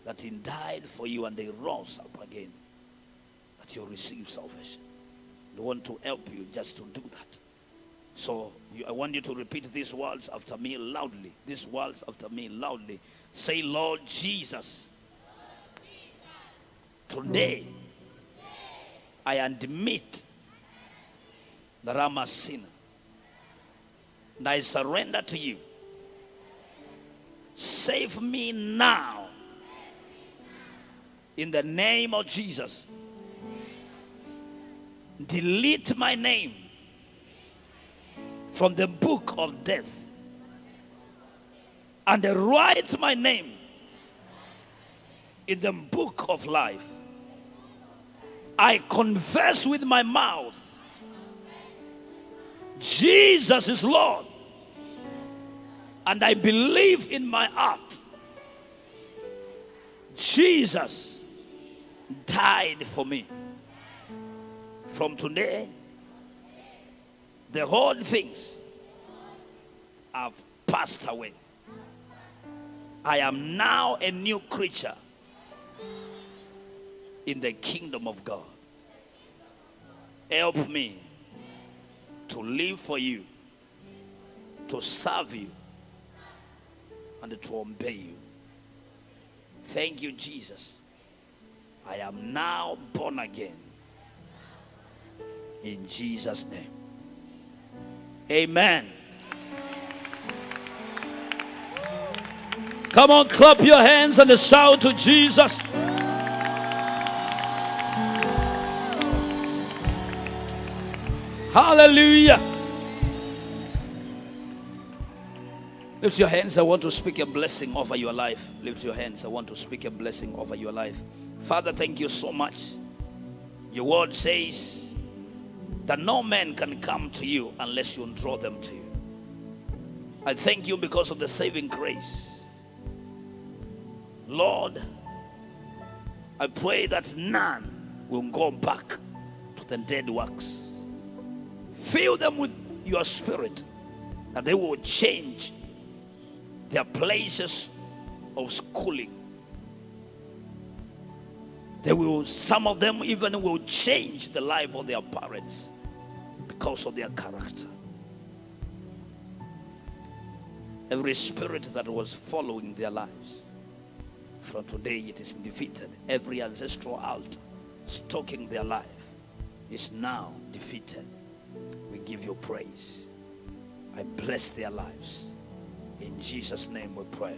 that He died for you and He rose up again, that you receive salvation. I want to help you just to do that. So you, I want you to repeat these words after me loudly. These words after me loudly. Say, Lord Jesus, today I admit that I'm a sinner. And I surrender to you. Save me now. In the name of Jesus. Delete my name from the book of death and write my name in the book of life. I confess with my mouth Jesus is Lord. And I believe in my heart Jesus died for me. From today, the old things have passed away. I am now a new creature in the kingdom of God. Help me to live for you, to serve you, and to obey you. Thank you, Jesus. I am now born again. In Jesus' name. Amen. Come on, clap your hands and shout to Jesus. Hallelujah. Lift your hands. I want to speak a blessing over your life. Lift your hands. I want to speak a blessing over your life. Father, thank you so much. Your word says that no man can come to you unless you draw them to you. I thank you because of the saving grace. Lord, I pray that none will go back to the dead works. Fill them with your spirit that they will change their places of schooling. They will, some of them even will change the life of their parents because of their character. Every spirit that was following their lives, from today it is defeated. Every ancestral altar stalking their life is now defeated. We give you praise. I bless their lives. In Jesus' name we pray.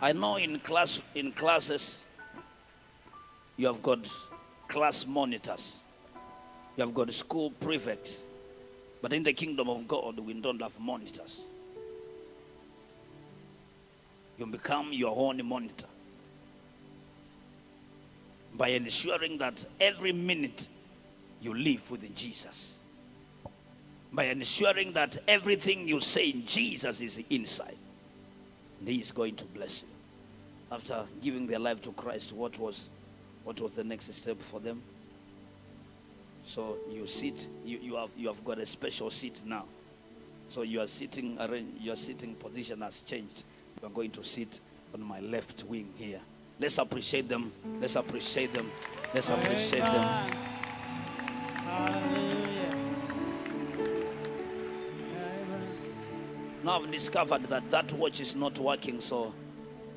I know in class in classes you have got class monitors. You have got school prefects. But in the kingdom of God, we don't have monitors. You become your own monitor by ensuring that every minute you live with Jesus. By ensuring that everything you say in Jesus is inside. And he is going to bless you. After giving their life to Christ, what was what was the next step for them? So you sit, you, you have you have got a special seat now. So you are sitting your sitting position has changed. You are going to sit on my left wing here. Let's appreciate them. Let's appreciate them. Let's appreciate them. Hallelujah. Now I've discovered that that watch is not working, so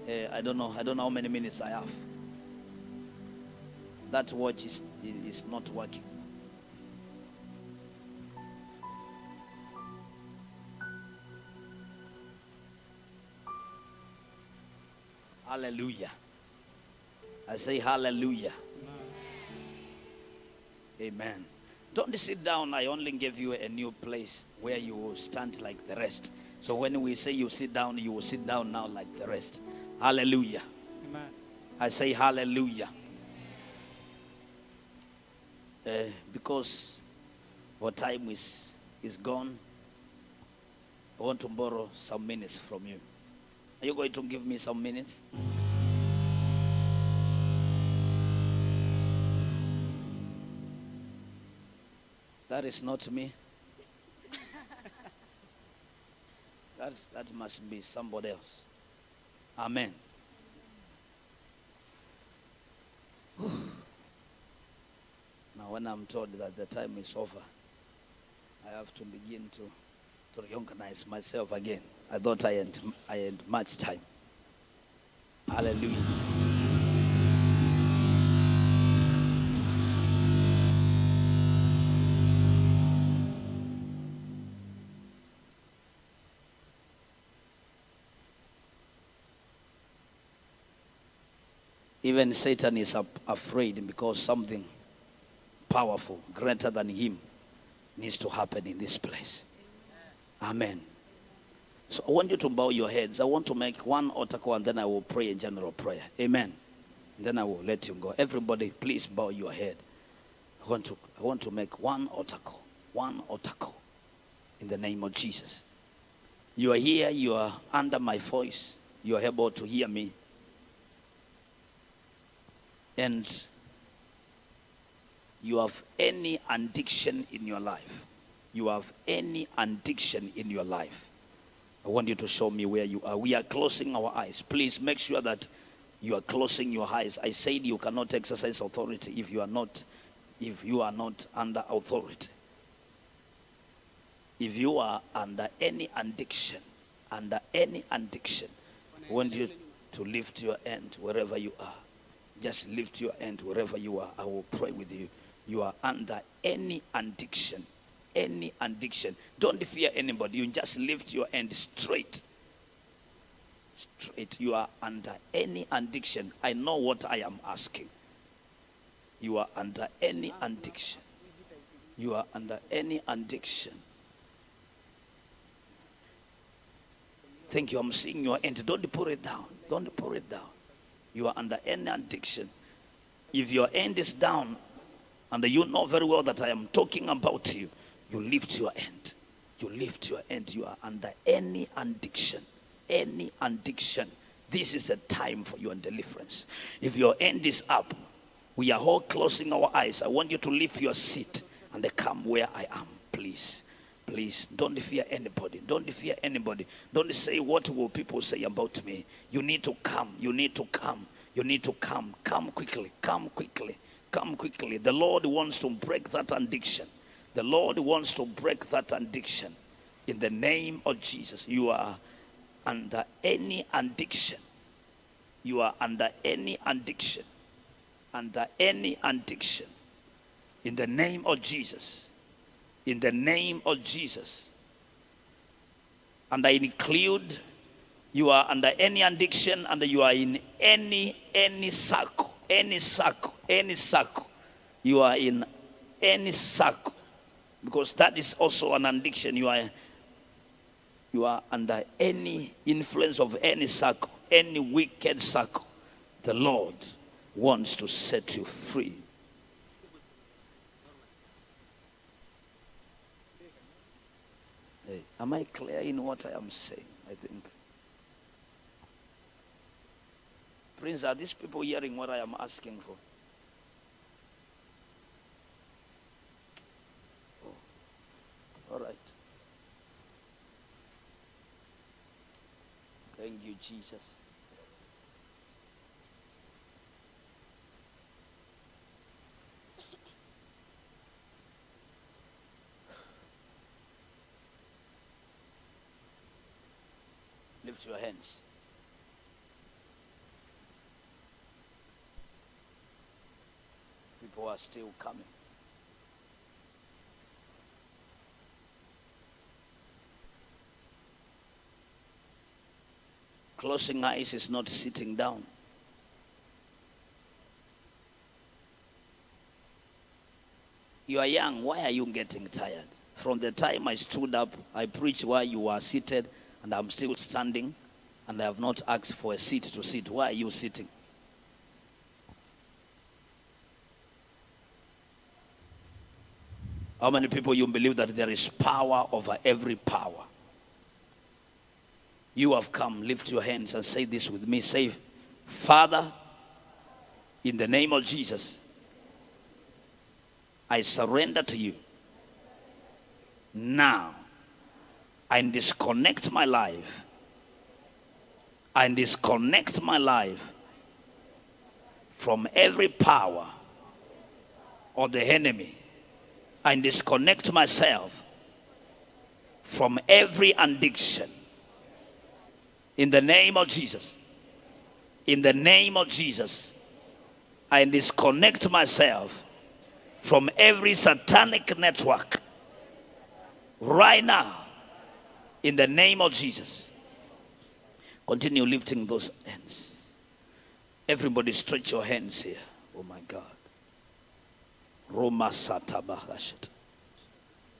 uh, I don't know. I don't know how many minutes I have. That watch is is not working. Hallelujah. I say hallelujah. Amen. Don't sit down. I only gave you a new place where you will stand like the rest. So when we say you sit down, you will sit down now like the rest. Hallelujah. Amen. I say hallelujah. Uh, because our time is, is gone, I want to borrow some minutes from you. Are you going to give me some minutes? That is not me. that, that must be somebody else. Amen. Now, when I'm told that the time is over, I have to begin to, to reorganize myself again. I thought I had, I had much time. Hallelujah. Even Satan is afraid because something powerful, greater than him, needs to happen in this place. Amen. So I want you to bow your heads. I want to make one altar call and then I will pray a general prayer. Amen. And then I will let you go. Everybody, please bow your head. I want to, I want to make one altar call. One altar call. In the name of Jesus. You are here, you are under my voice, you are able to hear me. And you have any addiction in your life. You have any addiction in your life. I want you to show me where you are. We are closing our eyes. Please make sure that you are closing your eyes. I said you cannot exercise authority if you are not if you are not under authority. If you are under any addiction, under any addiction, I want you to lift your hand wherever you are. Just lift your hand wherever you are. I will pray with you. You are under any addiction, any addiction. Don't fear anybody. You just lift your hand straight. Straight. You are under any addiction. I know what I am asking. You are under any addiction. You are under any addiction. Thank you. I'm seeing your hand. Don't put it down. Don't put it down. You are under any addiction. If your end is down, and you know very well that I am talking about you, you lift your end. You lift your end. You are under any addiction. Any addiction. This is a time for your deliverance. If your end is up, we are all closing our eyes. I want you to leave your seat and come where I am, please. Please don't fear anybody. Don't fear anybody. Don't say what will people say about me. You need to come. You need to come. You need to come. Come quickly. Come quickly. Come quickly. The Lord wants to break that addiction. The Lord wants to break that addiction. In the name of Jesus, you are under any addiction. You are under any addiction. Under any addiction. In the name of Jesus. In the name of Jesus. And I include you are under any addiction and you are in any any circle any circle any circle you are in any circle because that is also an addiction. You are you are under any influence of any circle any wicked circle the lord wants to set you free hey, am i clear in what i am saying i think Prince, are these people hearing what I am asking for? Oh, all right. Thank you, Jesus. Your hands. People are still coming. Closing eyes is not sitting down. You are young. Why are you getting tired? From the time I stood up, I preached while you were seated, and I'm still standing, and I have not asked for a seat to sit. Why are you sitting? How many people you believe that there is power over every power? You have come, lift your hands and say this with me. Say, Father, in the name of Jesus, I surrender to you. Now, I disconnect my life. I disconnect my life from every power of the enemy I disconnect myself from every addiction. In the name of Jesus. In the name of Jesus. I disconnect myself from every satanic network. Right now. In the name of Jesus. Continue lifting those hands. Everybody stretch your hands here. Oh my God. Roma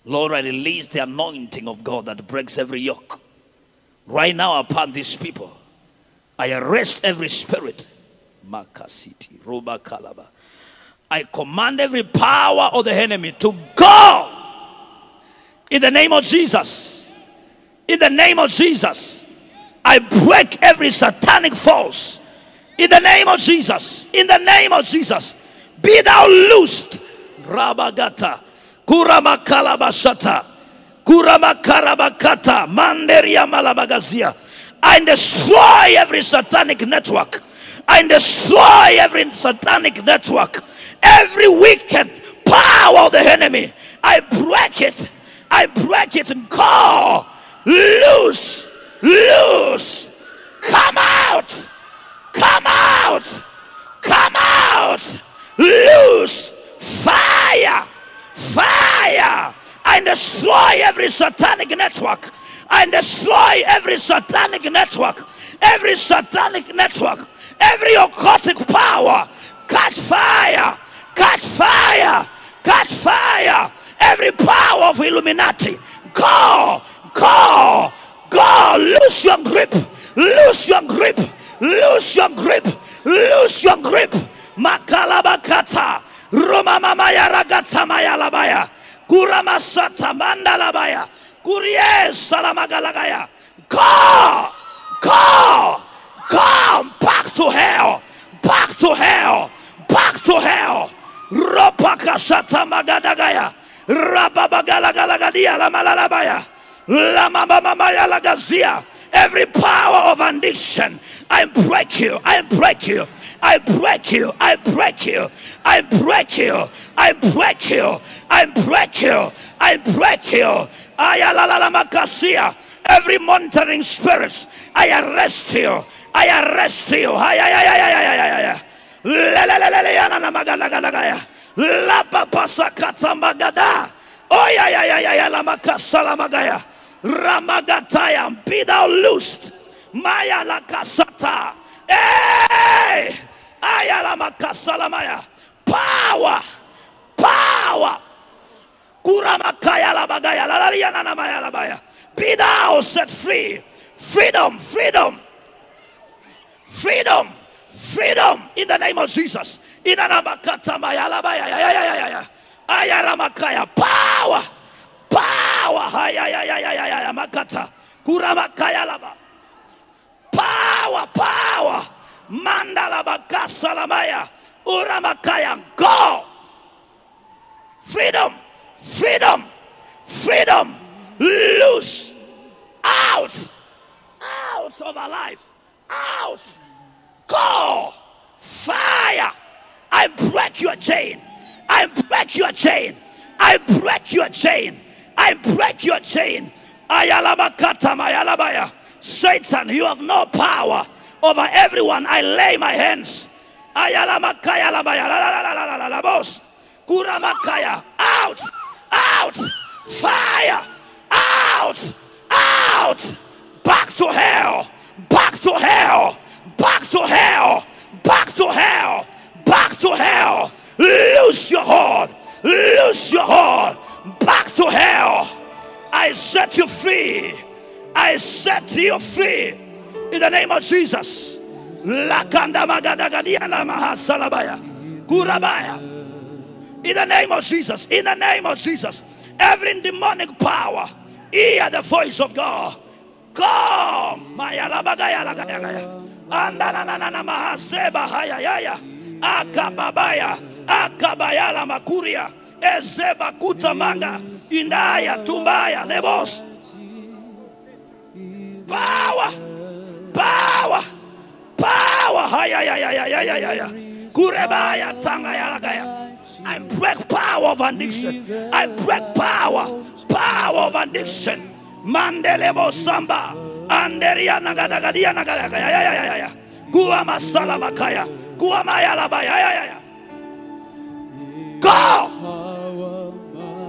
Lord, I release the anointing of God that breaks every yoke. Right now upon these people, I arrest every spirit. Makasiti, Roba Kalaba. I command every power of the enemy to go in the name of Jesus. In the name of Jesus. I break every satanic force in the name of Jesus. In the name of Jesus. Be thou loosed. Rabagata. Kuramakalabashata. Kuramakarabakata. Manderia malabagazia. I destroy every satanic network. I destroy every satanic network. Every wicked power of the enemy. I break it. I break it. and Go. Loose. Loose. Come out. Come out. Come out. Loose. Fire. Fire. I destroy every satanic network. I destroy every satanic network. Every satanic network. Every occultic power. Catch fire. Catch fire. Catch fire. Every power of Illuminati. Go. Go. Go. Lose your grip. Lose your grip. Lose your grip. Lose your grip. Makalabakata. Roma mamaya ragata maya labaya. Kuramasata mandalabaya. Kurie salamagalagaya. Go. Go. Go. Back to hell. Back to hell. Back to hell. Ropakasata magadagaya. Rababagalagalagadia lamalalabaya. Every power of addiction, I break you. I break you. I break you. I break you. I break you. I break you. I break you. I break you. Every monitoring spirit, I arrest you. I arrest you. Ay, ay. Leleleleleleyanalamagalagalagaya. Lapapasakatamagada. Oh, yeah, yeah, yeah, yeah, yeah, lamakasalamagaya. Ramagatayam, be thou loosed. Maya lakasata. Hey! Eh! Ayala maya. Power! Power! Kuramakaya labagaya. Lalaliana namaya labaya. Be thou set free. Freedom, freedom. Freedom, freedom in the name of Jesus. Power! Power. Power, power. Mandala bakasa lamaya. Uramakaya. Go. Freedom. Freedom. Freedom. Loose. Out. Out of our life. Out. Go. Fire. I break your chain. I break your chain. I break your chain. I break your chain. Satan, you have no power over everyone. I lay my hands. Out. Out. Fire. Out. Out. Back to hell. Back to hell. Back to hell. Back to hell. Back to hell. Loose your hold. Loose your hold. Back to hell. I set you free. I set you free. In the name of Jesus. In the name of Jesus. In the name of Jesus. Every demonic power. Hear the voice of God. Come. Akababaya. Akabayala makuria. Ezeba kutamanga. Indaya tumbaya. Lebos. Power. Power. Power. Haya yaya yaya yaya yaya. Kurebaya tanga. I break power of addiction. I break power. Power of addiction. Mandelebo samba. Anderia nagadagadia nagadagaya. Ya ya ya ya. Gua masala makaya. Gua mayalabaya. Ya ya ya. Go.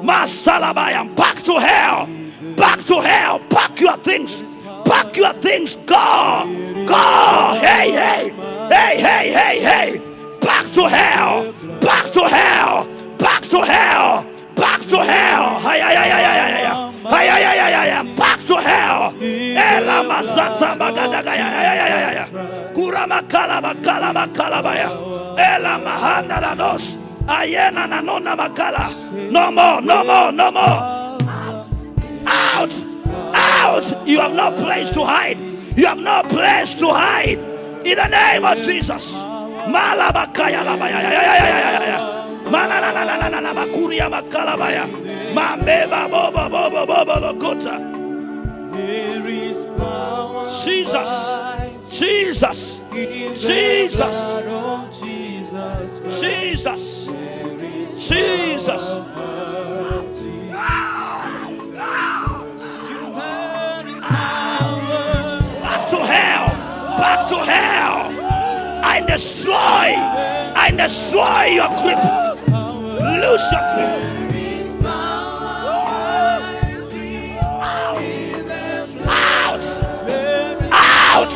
Masalabaya. Back to hell. Back to hell. Pack your things. Pack your things. Go. Go. Hey, hey. Hey, hey, hey, hey. Back to hell. Back to hell. Back to hell. Back to hell. Ay, ay, ay, ay, ay, ay, ay. Ay, ay, ay, ay. Back to hell. Ela masata magadagaya. Ay, ay, ay, ay, ay. Kurama kalaba kalaba. No more, no more, no more. Out, out. You have no place to hide. You have no place to hide. In the name of Jesus. Malabakaya Jesus, Jesus, Jesus. Jesus Jesus. Back to hell. Back to hell. I destroy. I destroy your grip. Loose your grip. Out. Out.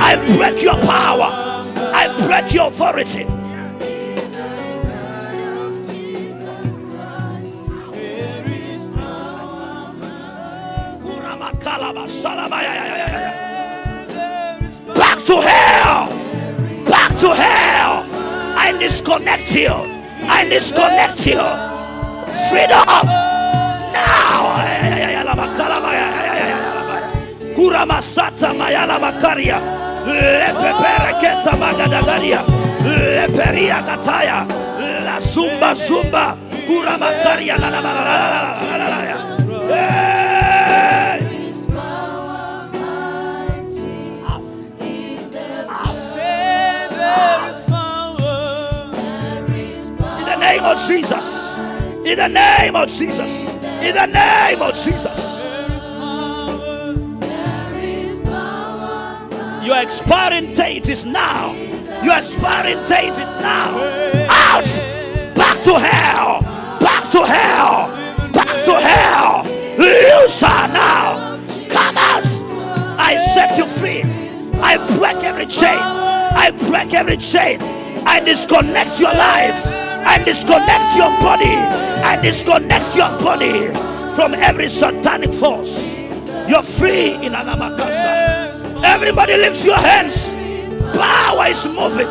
I break your power. I break your authority. Back to hell! Back to hell! I disconnect you! I disconnect you! Freedom! Now! Kuramasata mayala makaria lepepere keta magadagaria leperia kataya la zumba zumba name of Jesus. In the name of Jesus. In the name of Jesus. Your expiring date is now. Your expiring date is now. Out! Back to hell! Back to hell! Back to hell! Loose her now! Come out! I set you free. I break every chain. I break every chain. I disconnect your life. I disconnect your body. I disconnect your body from every satanic force. You're free in Anamakasa. Everybody lift your hands. Power is moving.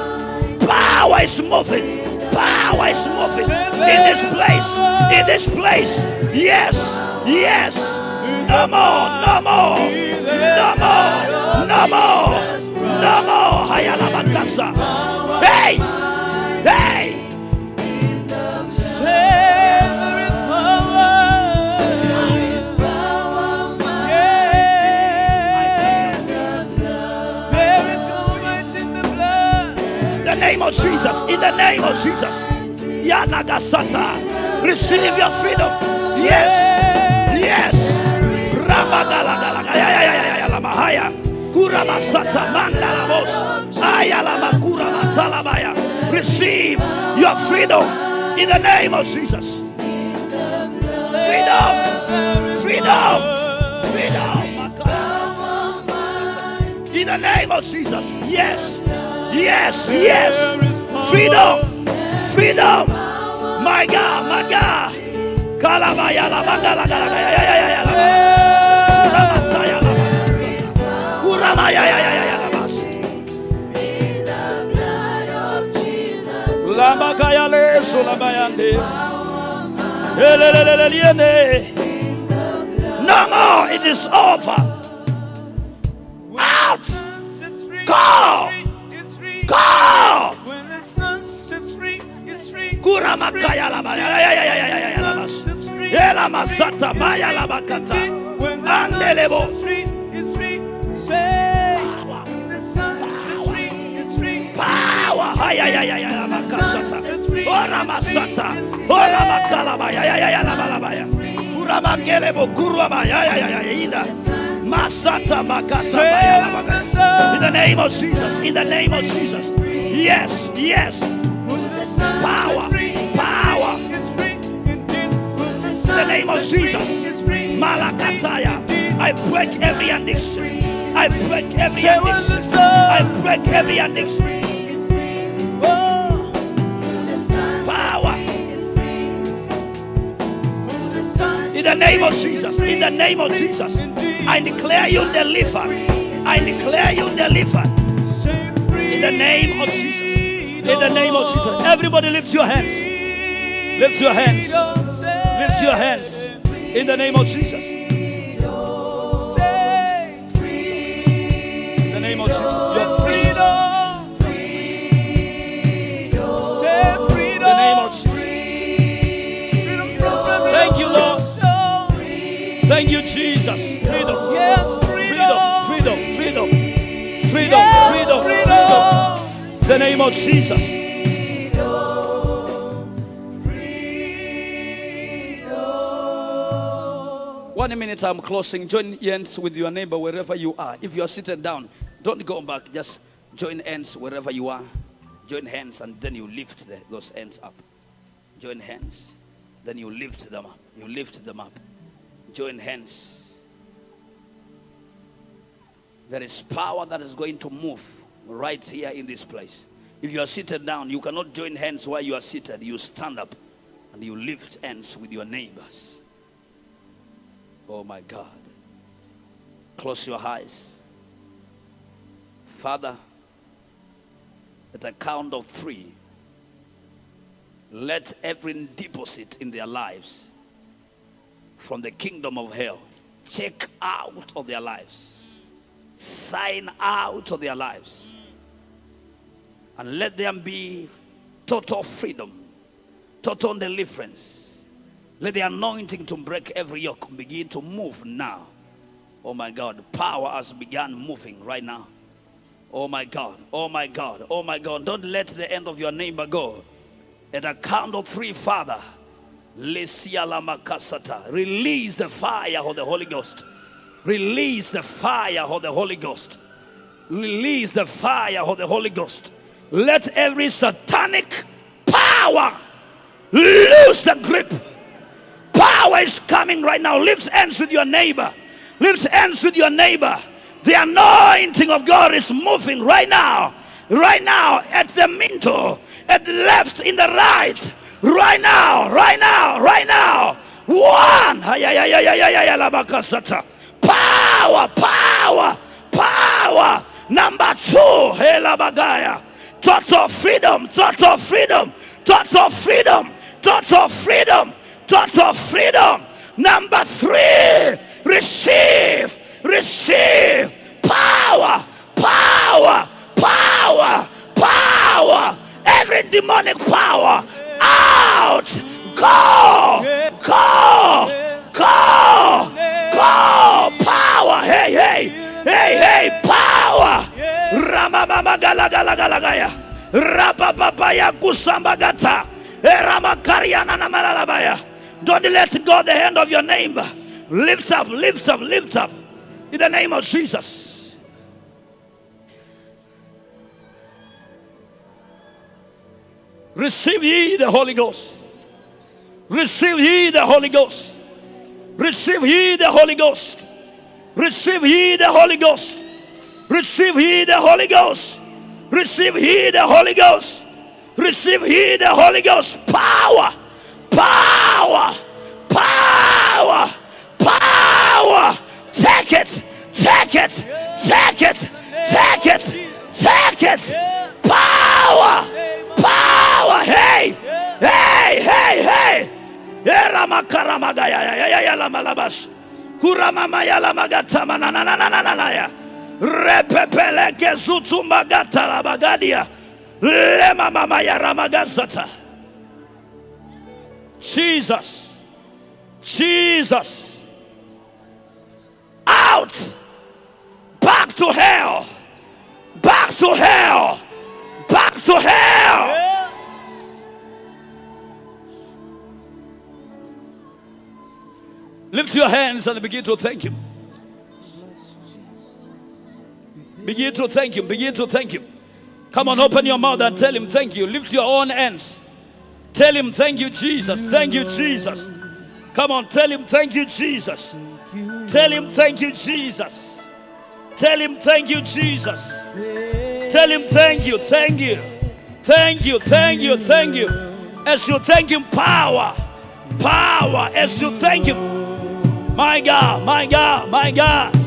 Power is moving. Power is moving in this place. In this place. Yes. Yes. No more. No more. No more. No more. No more. Hayala Makasa. Hey. Hey. Name of Jesus. In the name of Jesus. Yanagasata. Receive your freedom. Yes. Yes. Receive your freedom in the name of Jesus. Freedom. Freedom. Freedom. In the name of Jesus. Yes. Yes, yes. Freedom. Freedom. My God, my God. Lamakayale, Sulamayande. No more, it is over. Out. Go. Go! When the Son sets free, it's free. Kuramakaya laba. Ela masata maya laba kata. Andelebo. Power. Haya ya ya ya ya makasata. Ora masata. Ora makalaba. Ya ya ya ya laba laba ya. Kuramakele bo kurwa ba. Ya ya ya ya inda. Masata bakata ba ya la ba. In the name of Jesus. In the name of Jesus. Yes. Yes. Power. Power. In the name of Jesus. Malakataya. I break every addiction. I break every Say when addiction. I break every addiction. Power. In the name of Jesus. In the name of Jesus. I declare you delivered. I declare you delivered. In the name of Jesus. In the name of Jesus. Everybody lift your hands. Lift your hands. Lift your hands. In the name of Jesus. The name of Jesus. One minute, I'm closing. Join hands with your neighbor wherever you are. If you are seated down, don't go back. Just join hands wherever you are. Join hands and then you lift the, those hands up. Join hands. Then you lift them up. You lift them up. Join hands. There is power that is going to move right here in this place. If you are seated down, you cannot join hands while you are seated. You stand up and you lift hands with your neighbors. Oh my God. Close your eyes. Father, at a count of three, let every deposit in their lives from the kingdom of hell check out of their lives, sign out of their lives, and let them be total freedom, total deliverance. Let the anointing to break every yoke begin to move now. Oh my God, power has begun moving right now. Oh my God, oh my God, oh my God. Don't let the end of your neighbor go. At a count of three, Father, release the fire of the Holy Ghost. Release the fire of the Holy Ghost. Release the fire of the Holy Ghost. Let every satanic power lose the grip. Power is coming right now. Lift hands with your neighbor. Lift hands with your neighbor. The anointing of God is moving right now. Right now, at the middle, at the left, in the right. Right now, right now, right now. One. Power, power, power. Number two. Helabagaya. Total freedom, thoughts of freedom, thoughts of freedom, thoughts of freedom, thoughts of freedom. Number three, receive, receive power, power, power, power. Every demonic power out, go, go, go, go. Power, hey, hey, hey, hey, power. Ramamamagalagalagaya. Rapapapaya kusambagata. Eh, Eramakariana namalalabaya. Don't let go the hand of your neighbor. Lift up, lift up, lift up. In the name of Jesus. Receive ye the Holy Ghost. Receive ye the Holy Ghost. Receive ye the Holy Ghost. Receive ye the Holy Ghost. Receive ye the Holy Ghost. Receive ye the Holy Ghost. Receive ye the Holy Ghost. Power. Power. Power. Power. Take it. Take it. Take it. Take it. Take it. Power. Power. Hey. Hey. Hey. Hey. Eramakaramaga Kuramamaya lamagatama Repepeleke ya ramagazata. Jesus. Jesus. Out. Back to hell. Back to hell. Back to hell. Lift your hands and begin to thank Him. Begin to thank Him. Begin to thank Him. Come on, open your mouth and tell Him thank you. Lift your own hands. Tell Him thank you, Jesus. Thank you, Jesus. Come on, tell Him thank you, Jesus. Tell Him thank you, Jesus. Tell Him thank you, Jesus. Tell Him thank you, thank you, thank you, thank you, thank you. As you thank Him, power, power. As you thank Him, my God, my God, my God.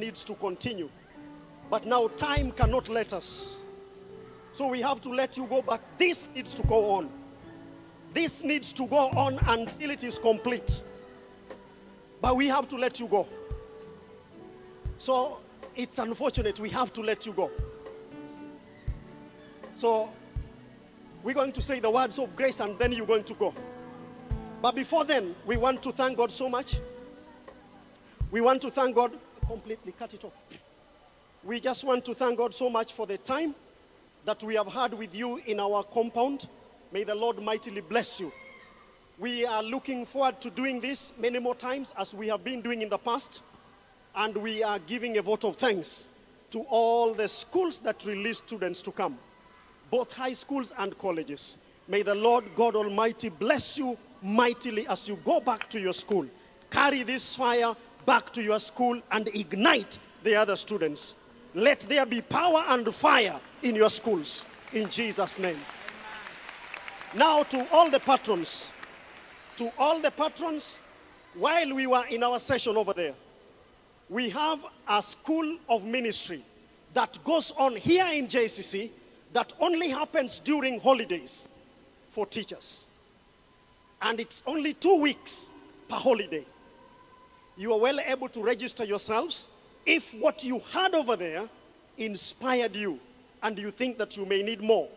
needs to continue. But now time cannot let us. So we have to let you go back. This needs to go on. This needs to go on until it is complete. But we have to let you go. So it's unfortunate we have to let you go. So we're going to say the words of grace and then you're going to go. But before then, we want to thank God so much. We want to thank God completely cut it off. We just want to thank God so much for the time that we have had with you in our compound. May the Lord mightily bless you. We are looking forward to doing this many more times as we have been doing in the past. And we are giving a vote of thanks to all the schools that release students to come both high schools and colleges. May the Lord God Almighty bless you mightily as you go back to your school. Carry this fire back to your school and ignite the other students. Let there be power and fire in your schools. In Jesus' name. Now, to all the patrons, to all the patrons, while we were in our session over there, we have a school of ministry that goes on here in JCC that only happens during holidays for teachers. And it's only two weeks per holiday. You are well able to register yourselves if what you had over there inspired you and you think that you may need more.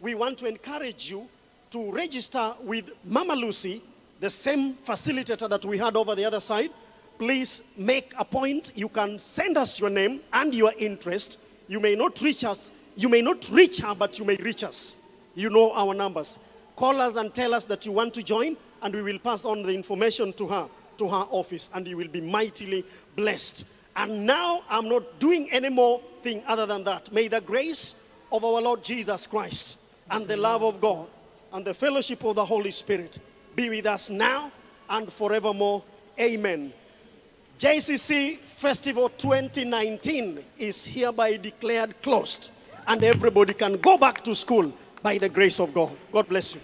We want to encourage you to register with Mama Lucy, the same facilitator that we had over the other side. Please make a point. You can send us your name and your interest. You may not reach us. You may not reach her, but you may reach us. You know our numbers. Call us and tell us that you want to join, and we will pass on the information to her, to her office, and you will be mightily blessed. And now I'm not doing any more thing other than that. May the grace of our Lord Jesus Christ and the love of God and the fellowship of the Holy Spirit be with us now and forevermore. Amen. JCC Festival 2019 is hereby declared closed, and everybody can go back to school by the grace of God. God bless you.